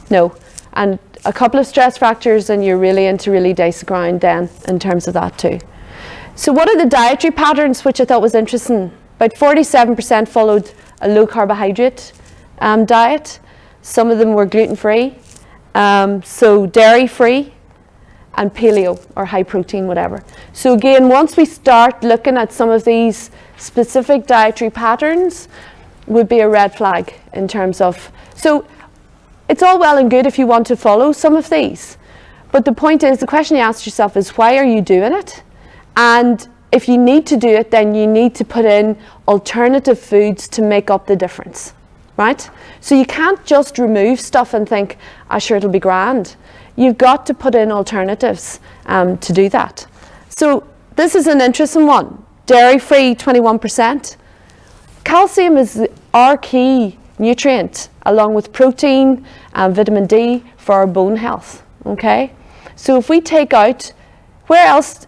No. And a couple of stress fractures and you're really into really dicey ground then in terms of that too. So what are the dietary patterns which I thought was interesting? About 47% followed a low carbohydrate um, diet. Some of them were gluten free. Um, so dairy free and paleo or high protein, whatever. So again, once we start looking at some of these specific dietary patterns, would be a red flag in terms of, so it's all well and good if you want to follow some of these. But the point is, the question you ask yourself is, why are you doing it? And if you need to do it, then you need to put in alternative foods to make up the difference, right? So you can't just remove stuff and think, I'm ah, sure it'll be grand. You've got to put in alternatives um, to do that. So this is an interesting one. Dairy-free, 21%. Calcium is our key nutrient along with protein and vitamin D for our bone health. Okay? So if we take out, where else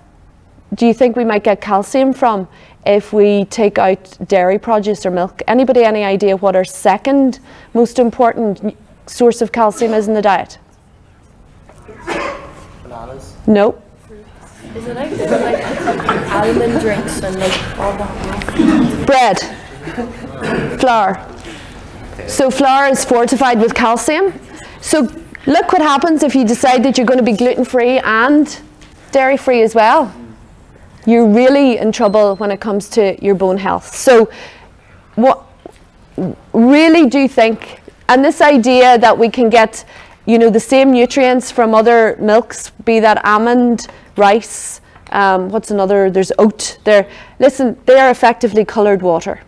do you think we might get calcium from if we take out dairy produce or milk? Anybody any idea what our second most important source of calcium is in the diet? Bananas? No. Is it like, like almond drinks and like all that? Bread. Flour. So flour is fortified with calcium. So look what happens if you decide that you're going to be gluten-free and dairy-free as well. You're really in trouble when it comes to your bone health. So what really do you think, and this idea that we can get you know, the same nutrients from other milks, be that almond, rice, um, what's another, there's oat there. Listen, they are effectively coloured water.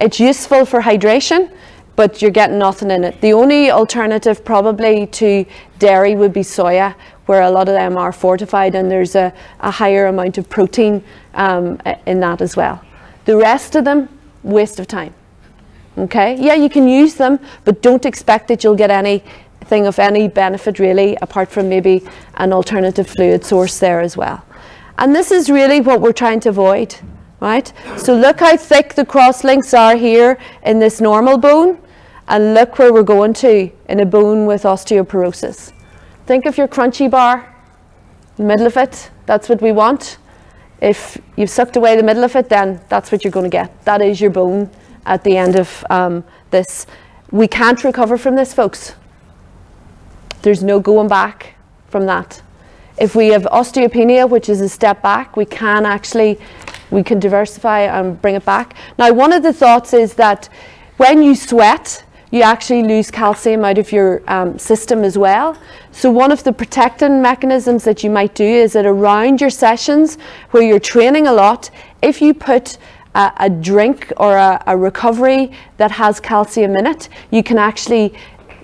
It's useful for hydration, but you're getting nothing in it. The only alternative probably to dairy would be soya, where a lot of them are fortified and there's a, a higher amount of protein um, in that as well. The rest of them, waste of time. Okay, yeah, you can use them, but don't expect that you'll get anything of any benefit really, apart from maybe an alternative fluid source there as well. And this is really what we're trying to avoid, right? So look how thick the cross links are here in this normal bone and look where we're going to in a bone with osteoporosis. Think of your crunchy bar, the middle of it, That's what we want. If you've sucked away the middle of it, then that's what you're going to get. That is your bone at the end of um, this. We can't recover from this, folks. There's no going back from that. If we have osteopenia, which is a step back, we can actually, we can diversify and bring it back. Now, one of the thoughts is that when you sweat, you actually lose calcium out of your um, system as well. So one of the protecting mechanisms that you might do is that around your sessions where you're training a lot, if you put a, a drink or a, a recovery that has calcium in it, you can actually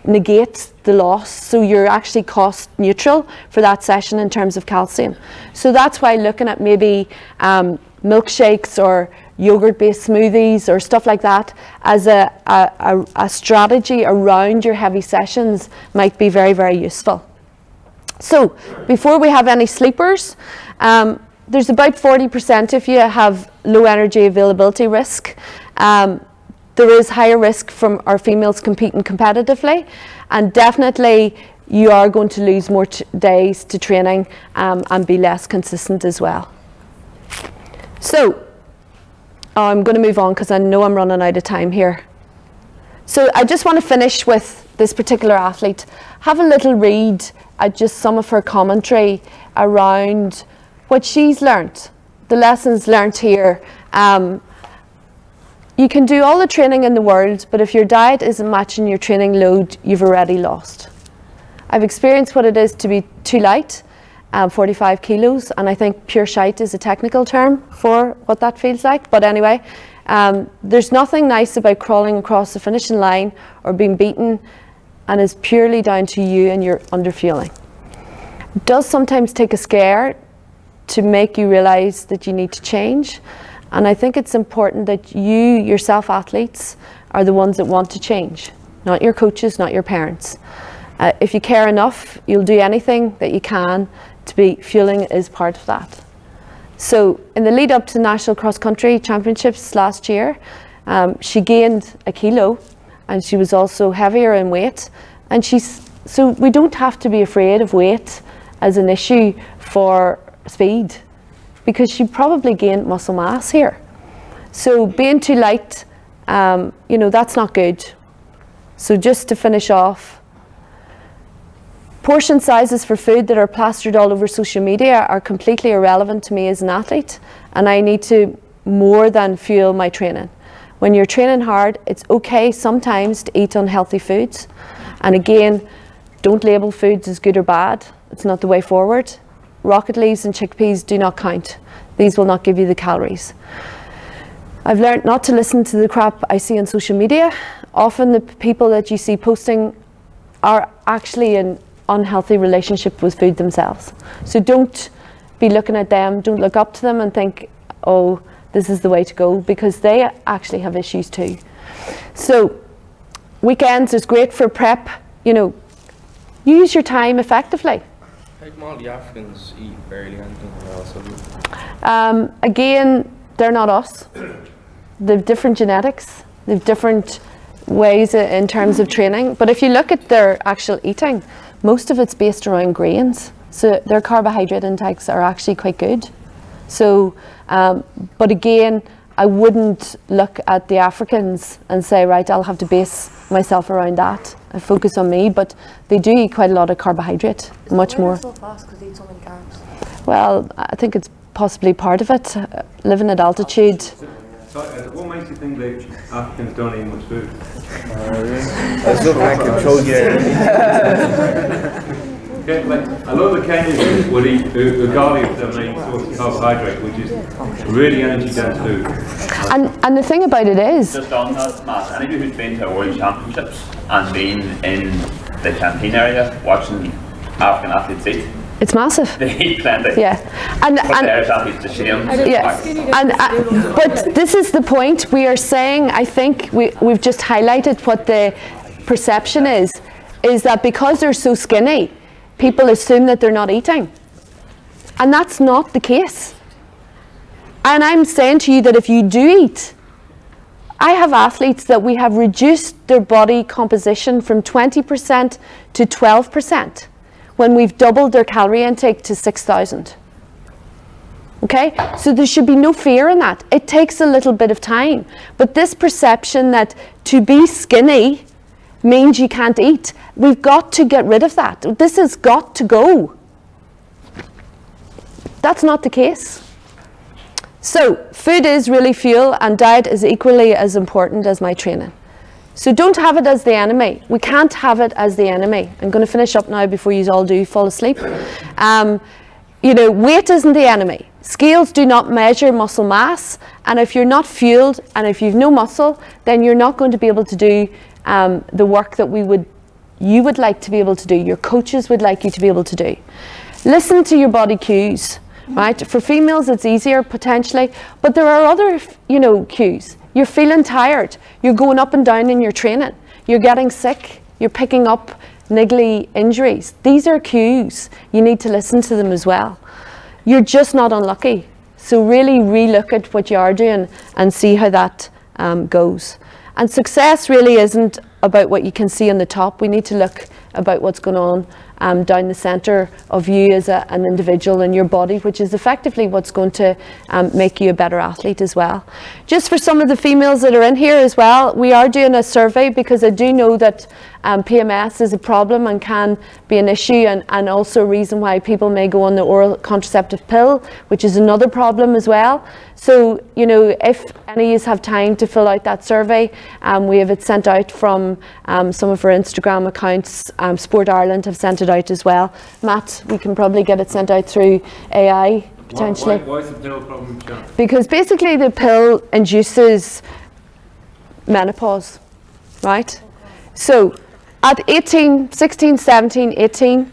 negate the loss. So you're actually cost neutral for that session in terms of calcium. So that's why looking at maybe um, milkshakes or yogurt based smoothies or stuff like that as a, a, a, strategy around your heavy sessions might be very, very useful. So before we have any sleepers, um, there's about 40% if you have low energy availability risk. Um, there is higher risk from our females competing competitively and definitely you are going to lose more days to training um, and be less consistent as well. So I'm going to move on because I know I'm running out of time here. So I just want to finish with this particular athlete. Have a little read at just some of her commentary around what she's learnt, the lessons learnt here. Um, you can do all the training in the world, but if your diet isn't matching your training load, you've already lost. I've experienced what it is to be too light, um, 45 kilos, and I think pure shite is a technical term for what that feels like. But anyway, um, there's nothing nice about crawling across the finishing line or being beaten, and is purely down to you and your underfueling. It does sometimes take a scare to make you realize that you need to change. And I think it's important that you, yourself athletes, are the ones that want to change, not your coaches, not your parents. Uh, if you care enough, you'll do anything that you can to be fueling is part of that. So in the lead up to the National Cross Country Championships last year, um, she gained a kilo and she was also heavier in weight. And she's, so we don't have to be afraid of weight as an issue for speed because she probably gained muscle mass here. So being too light, um, you know, that's not good. So just to finish off, portion sizes for food that are plastered all over social media are completely irrelevant to me as an athlete and I need to more than fuel my training. When you're training hard, it's okay sometimes to eat unhealthy foods. And again, don't label foods as good or bad. It's not the way forward rocket leaves and chickpeas do not count. These will not give you the calories. I've learned not to listen to the crap I see on social media. Often the people that you see posting are actually in unhealthy relationship with food themselves. So don't be looking at them, don't look up to them and think, oh, this is the way to go, because they actually have issues too. So weekends is great for prep, you know, use your time effectively. How come all the Africans eat barely anything also? Um, again, they're not us. They've different genetics. They've different ways in terms of training. But if you look at their actual eating, most of it's based around grains. So their carbohydrate intakes are actually quite good. So, um, but again, I wouldn't look at the Africans and say, right, I'll have to base myself around that. I focus on me, but they do eat quite a lot of carbohydrate, Is much more. So fast because they eat so many carbs. Well, I think it's possibly part of it, uh, living at altitude. So, uh, what makes you think that Africans don't eat much food? Let's look at control gear. Okay, like, a lot of the Kenyans would eat u- ugali as their main source of carbohydrate, which is really energy dense food. And, and the thing about it is, Just on that, Matt, anybody who's been to a World Championships and been in the canteen area watching African athletes eat, it's massive. they eat plenty. Yeah. And, But the and Irish athletes, the shame. Yeah, and uh, but this is the point we are saying. I think we we've just highlighted what the perception is, is that because they're so skinny, people assume that they're not eating, and that's not the case. And I'm saying to you that if you do eat, I have athletes that we have reduced their body composition from 20% to 12% when we've doubled their calorie intake to 6,000. Okay, so there should be no fear in that. It takes a little bit of time. But this perception that to be skinny means you can't eat, we've got to get rid of that. This has got to go. That's not the case. So, food is really fuel, and diet is equally as important as my training. So, don't have it as the enemy. We can't have it as the enemy. I'm going to finish up now before you all do fall asleep. Um, you know, weight isn't the enemy. Scales do not measure muscle mass, and if you're not fueled and if you've no muscle, then you're not going to be able to do um, the work that we would, you would like to be able to do. Your coaches would like you to be able to do. Listen to your body cues right? For females, it's easier potentially, but there are other, you know, cues. You're feeling tired. You're going up and down in your training. You're getting sick. You're picking up niggly injuries. These are cues. You need to listen to them as well. You're just not unlucky. So really relook at what you are doing and see how that um, goes. And success really isn't about what you can see on the top. We need to look about what's going on um, down the centre of you as a, an individual and your body, which is effectively what's going to um, make you a better athlete as well. Just for some of the females that are in here as well, we are doing a survey because I do know that um, PMS is a problem and can be an issue and, and also a reason why people may go on the oral contraceptive pill, which is another problem as well. So, you know, if any of you have time to fill out that survey, um, we have it sent out from um, some of our Instagram accounts. Um, Sport Ireland have sent it out as well. Matt, we can probably get it sent out through AI potentially. Why, why, why is the pill a problem, John? Because basically the pill induces menopause, right? So at 18, 16, 17, 18,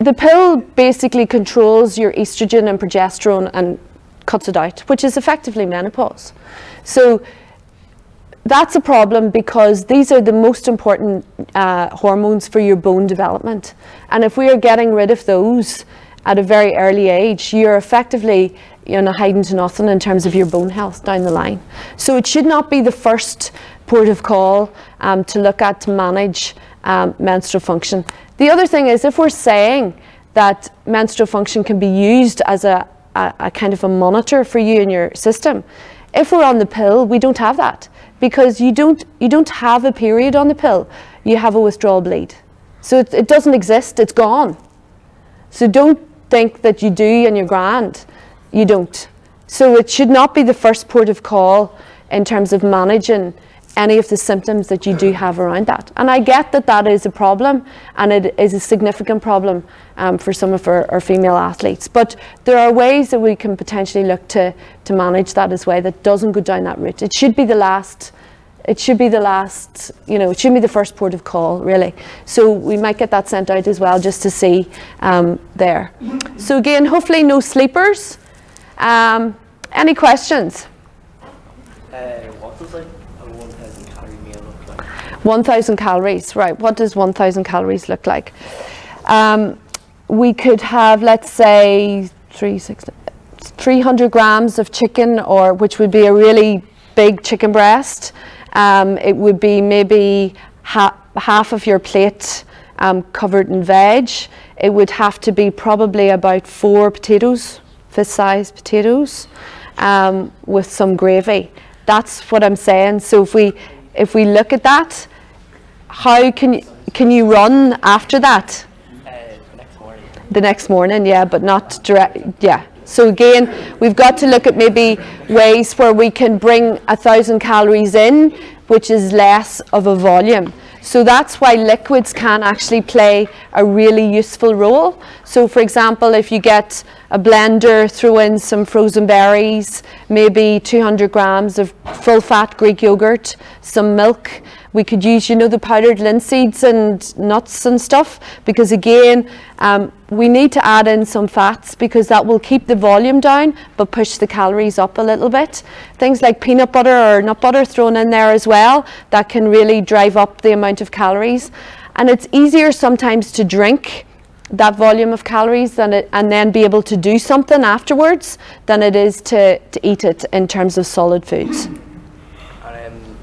the pill basically controls your estrogen and progesterone and cuts it out, which is effectively menopause. So that's a problem because these are the most important uh, hormones for your bone development. And if we are getting rid of those at a very early age, you're effectively you know, hiding to nothing in terms of your bone health down the line. So it should not be the first port of call um, to look at to manage um, menstrual function. The other thing is if we're saying that menstrual function can be used as a, a, a kind of a monitor for you and your system. If we're on the pill, we don't have that because you don't, you don't have a period on the pill. You have a withdrawal bleed. So it, it doesn't exist, it's gone. So don't think that you do and you're grand. You don't. So it should not be the first port of call in terms of managing any of the symptoms that you do have around that. And I get that that is a problem and it is a significant problem um, for some of our, our, female athletes. But there are ways that we can potentially look to, to manage that as well that doesn't go down that route. It should be the last it should be the last, you know, it should be the first port of call, really. So we might get that sent out as well just to see um, there. So again, hopefully no sleepers. Um, any questions? Uh, 1,000 calories, right. What does 1,000 calories look like? Um, we could have, let's say, three, six, 300 grams of chicken, or which would be a really big chicken breast. Um, it would be maybe ha half of your plate um, covered in veg. It would have to be probably about four potatoes, fist-sized potatoes, um, with some gravy. That's what I'm saying. So if we if we look at that, how can you, can you run after that? Uh, the next morning. The next morning, yeah, but not direct. Yeah. So again, we've got to look at maybe ways where we can bring a thousand calories in, which is less of a volume. So that's why liquids can actually play a really useful role. So for example, if you get a blender, throw in some frozen berries, maybe 200 grams of full fat Greek yogurt, some milk, we could use, you know, the powdered linseeds and nuts and stuff because again, um, we need to add in some fats because that will keep the volume down but push the calories up a little bit. Things like peanut butter or nut butter thrown in there as well, that can really drive up the amount of calories. And it's easier sometimes to drink that volume of calories than it, and then be able to do something afterwards than it is to, to eat it in terms of solid foods.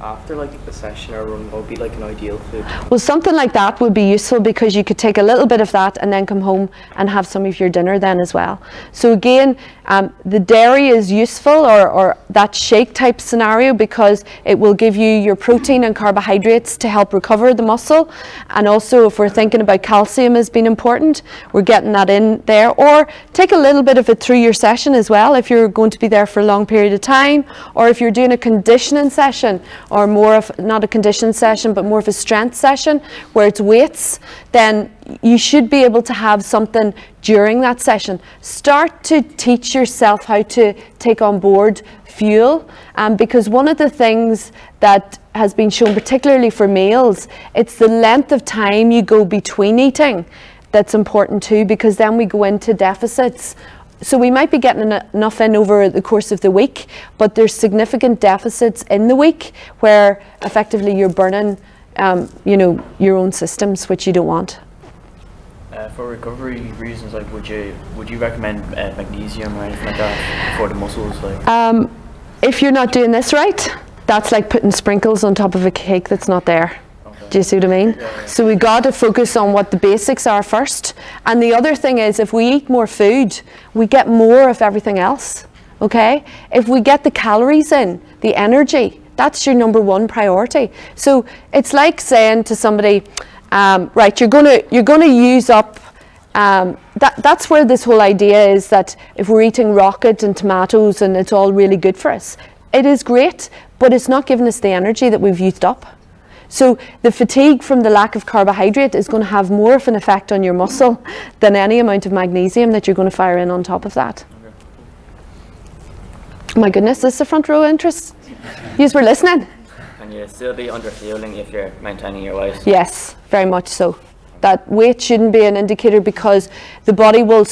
After like the session or run, what would be like an ideal food? Well, something like that would be useful because you could take a little bit of that and then come home and have some of your dinner then as well. So again, um, the dairy is useful or, or that shake type scenario because it will give you your protein and carbohydrates to help recover the muscle. And also if we're thinking about calcium as being important, we're getting that in there. Or take a little bit of it through your session as well if you're going to be there for a long period of time or if you're doing a conditioning session or more of, not a condition session, but more of a strength session where it's weights, then you should be able to have something during that session. Start to teach yourself how to take on board fuel um, because one of the things that has been shown particularly for males it's the length of time you go between eating that's important too because then we go into deficits so we might be getting enough in over the course of the week but there's significant deficits in the week where effectively you're burning um, you know your own systems which you don't want Uh, for recovery reasons, like would you would you recommend uh, magnesium or anything like that for the muscles? Like Um, if you're not doing this right, that's like putting sprinkles on top of a cake that's not there. Do you see what I mean? So we got to focus on what the basics are first. And the other thing is, if we eat more food, we get more of everything else. Okay? If we get the calories in, the energy, that's your number one priority. So it's like saying to somebody, um, right, you're gonna you're gonna use up um, that, that's where this whole idea is that if we're eating rocket and tomatoes and it's all really good for us, it is great, but it's not giving us the energy that we've used up. So the fatigue from the lack of carbohydrate is going to have more of an effect on your muscle than any amount of magnesium that you're going to fire in on top of that. My goodness, this is a front row interest. You were listening? can you still be under fueling if you're maintaining your weight? Yes, very much so. That weight shouldn't be an indicator because the body will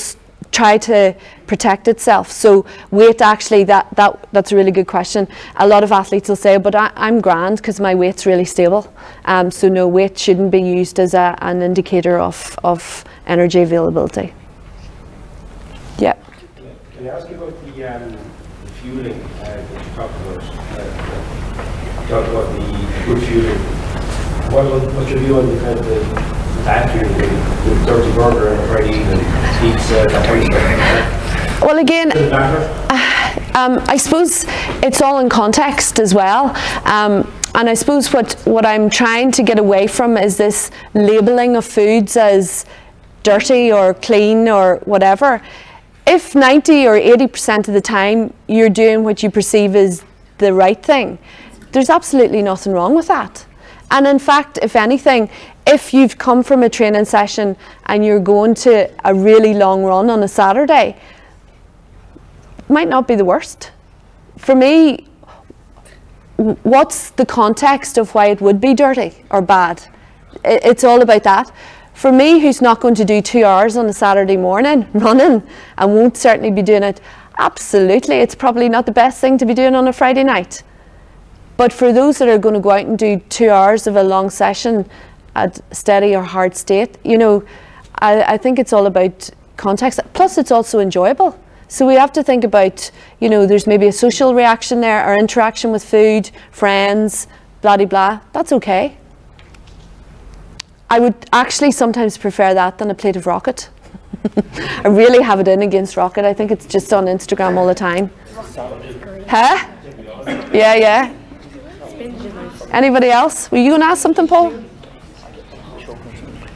try to protect itself. So weight actually, that, that that's a really good question. A lot of athletes will say, but I, I'm grand because my weight's really stable. Um, so no, weight shouldn't be used as a, an indicator of, of energy availability. Yeah. Can I ask you about the, um, the fueling uh, that you talked about? Uh, you talked about the good fueling. What, what- what's your view on the kind of the that fueling, the, the dirty burger and the Friday evening pizza, that kind of stuff? Well, again, Is it better? Um, I suppose it's all in context as well. Um, and I suppose what, what I'm trying to get away from is this labelling of foods as dirty or clean or whatever. If 90 or 80% of the time you're doing what you perceive as the right thing, there's absolutely nothing wrong with that. And in fact, if anything, if you've come from a training session and you're going to a really long run on a Saturday, might not be the worst. For me, what's the context of why it would be dirty or bad? It's all about that. For me, who's not going to do two hours on a Saturday morning running and won't certainly be doing it, absolutely, it's probably not the best thing to be doing on a Friday night. But for those that are going to go out and do two hours of a long session at steady or hard state, you know, I, I think it's all about context. Plus, it's also enjoyable. So we have to think about, you know, there's maybe a social reaction there, or interaction with food, friends, blah de blah. That's okay. I would actually sometimes prefer that than a plate of rocket. I really have it in against rocket. I think it's just on Instagram all the time. Huh? Yeah, yeah. Anybody else? Were you to ask something, Paul?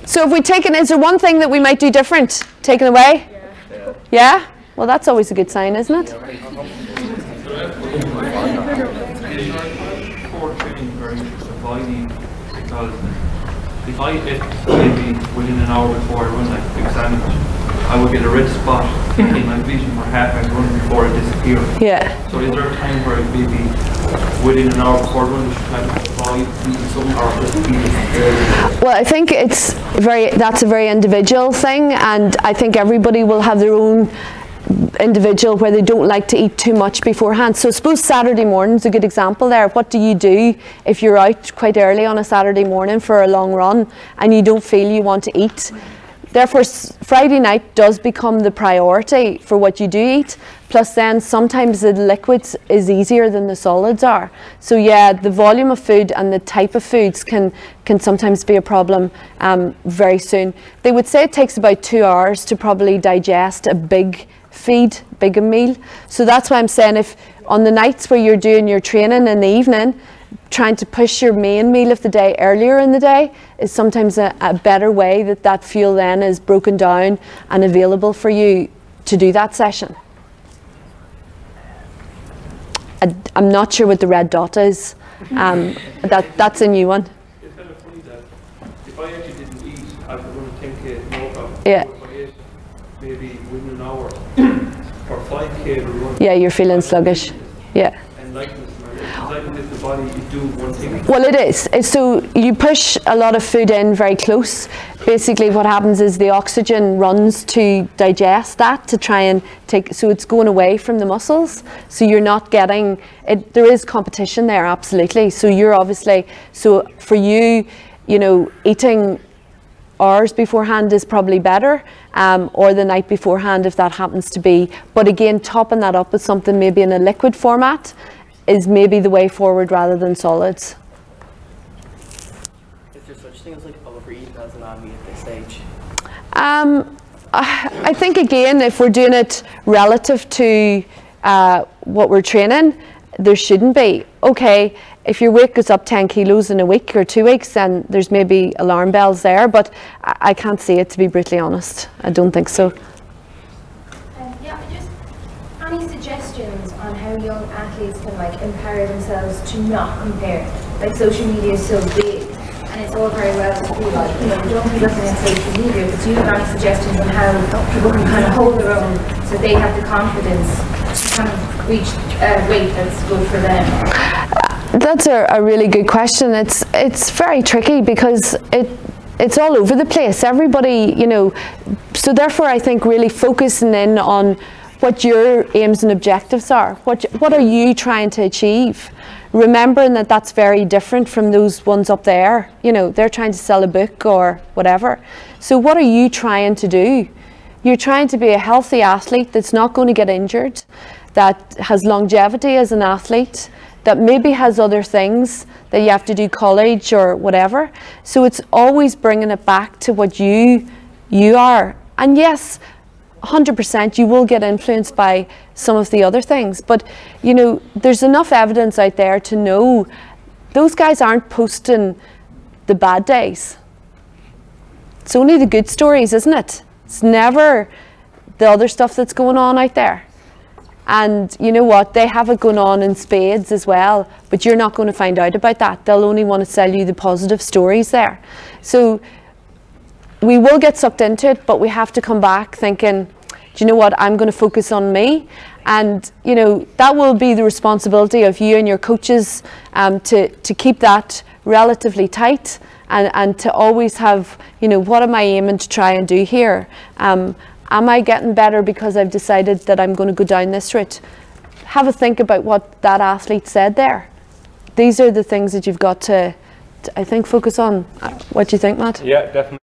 So if we take it, is there one thing that we might do different? Taken away? Yeah. Well, that's always a good sign, isn't it? core training very surviving because if I ate maybe within an hour before I run like a big sandwich, I would get a red spot in my vision for half I run before it disappeared. Yeah. So is there a time where maybe within an hour before run, should kind of avoid some or just? Well, I think it's very that's a very individual thing, and I think everybody will have their own individual where they don't like to eat too much beforehand. So I suppose Saturday morning is a good example there. What do you do if you're out quite early on a Saturday morning for a long run and you don't feel you want to eat? Therefore, Friday night does become the priority for what you do eat. Plus, then sometimes the liquids is easier than the solids are. So, yeah, the volume of food and the type of foods can can sometimes be a problem um, very soon. They would say it takes about two hours to probably digest a big feed, big meal. So that's why I'm saying if on the nights where you're doing your training in the evening, trying to push your main meal of the day earlier in the day is sometimes a, a better way that that fuel then is broken down and available for you to do that session. I, am not sure what the red dot is. Um, that that's a new one. It's kind of funny that if I actually didn't eat, I would run 10k no. Yeah. If I ate maybe within an hour for 5k to run. Yeah, you're feeling sluggish. Yeah. And like Well, it is. So you push a lot of food in very close. Basically, what happens is the oxygen runs to digest that to try and take. So it's going away from the muscles. So you're not getting it. There is competition there, absolutely. So you're obviously so for you, you know, eating hours beforehand is probably better, um, or the night beforehand if that happens to be. But again, topping that up with something maybe in a liquid format is maybe the way forward rather than solids. Is there such thing as like overeating as an athlete at this stage? Um, I I think again, if we're doing it relative to uh, what we're training, there shouldn't be. Okay, if your weight goes up 10 kilos in a week or two weeks, then there's maybe alarm bells there, but I, I can't see it to be brutally honest. I don't think so. Um, yeah, just any suggestions on how young athletes can like empower themselves to not compare? Like social media is so big, and it's all very well to be like, you know, don't be looking at social media, but do you have any suggestions on how people can kind of hold their own so they have the confidence to kind of reach a weight that's good for them? That's a, a really good question. It's it's very tricky because it it's all over the place. Everybody, you know, so therefore I think really focusing in on what your aims and objectives are. What what are you trying to achieve? Remembering that that's very different from those ones up there. You know, they're trying to sell a book or whatever. So what are you trying to do? You're trying to be a healthy athlete that's not going to get injured, that has longevity as an athlete, that maybe has other things that you have to do college or whatever. So it's always bringing it back to what you you are. And yes, 100% you will get influenced by some of the other things, but you know, there's enough evidence out there to know those guys aren't posting the bad days. It's only the good stories, isn't it? It's never the other stuff that's going on out there. And you know what? They have it going on in spades as well, but you're not going to find out about that. They'll only want to sell you the positive stories there. So we will get sucked into it, but we have to come back thinking, do you know what? I'm going to focus on me. And you know that will be the responsibility of you and your coaches um, to to keep that relatively tight and and to always have you know what am I aiming to try and do here? Um, Am I getting better because I've decided that I'm going to go down this route? Have a think about what that athlete said there. These are the things that you've got to, to I think, focus on. What do you think, Matt? Yeah, definitely.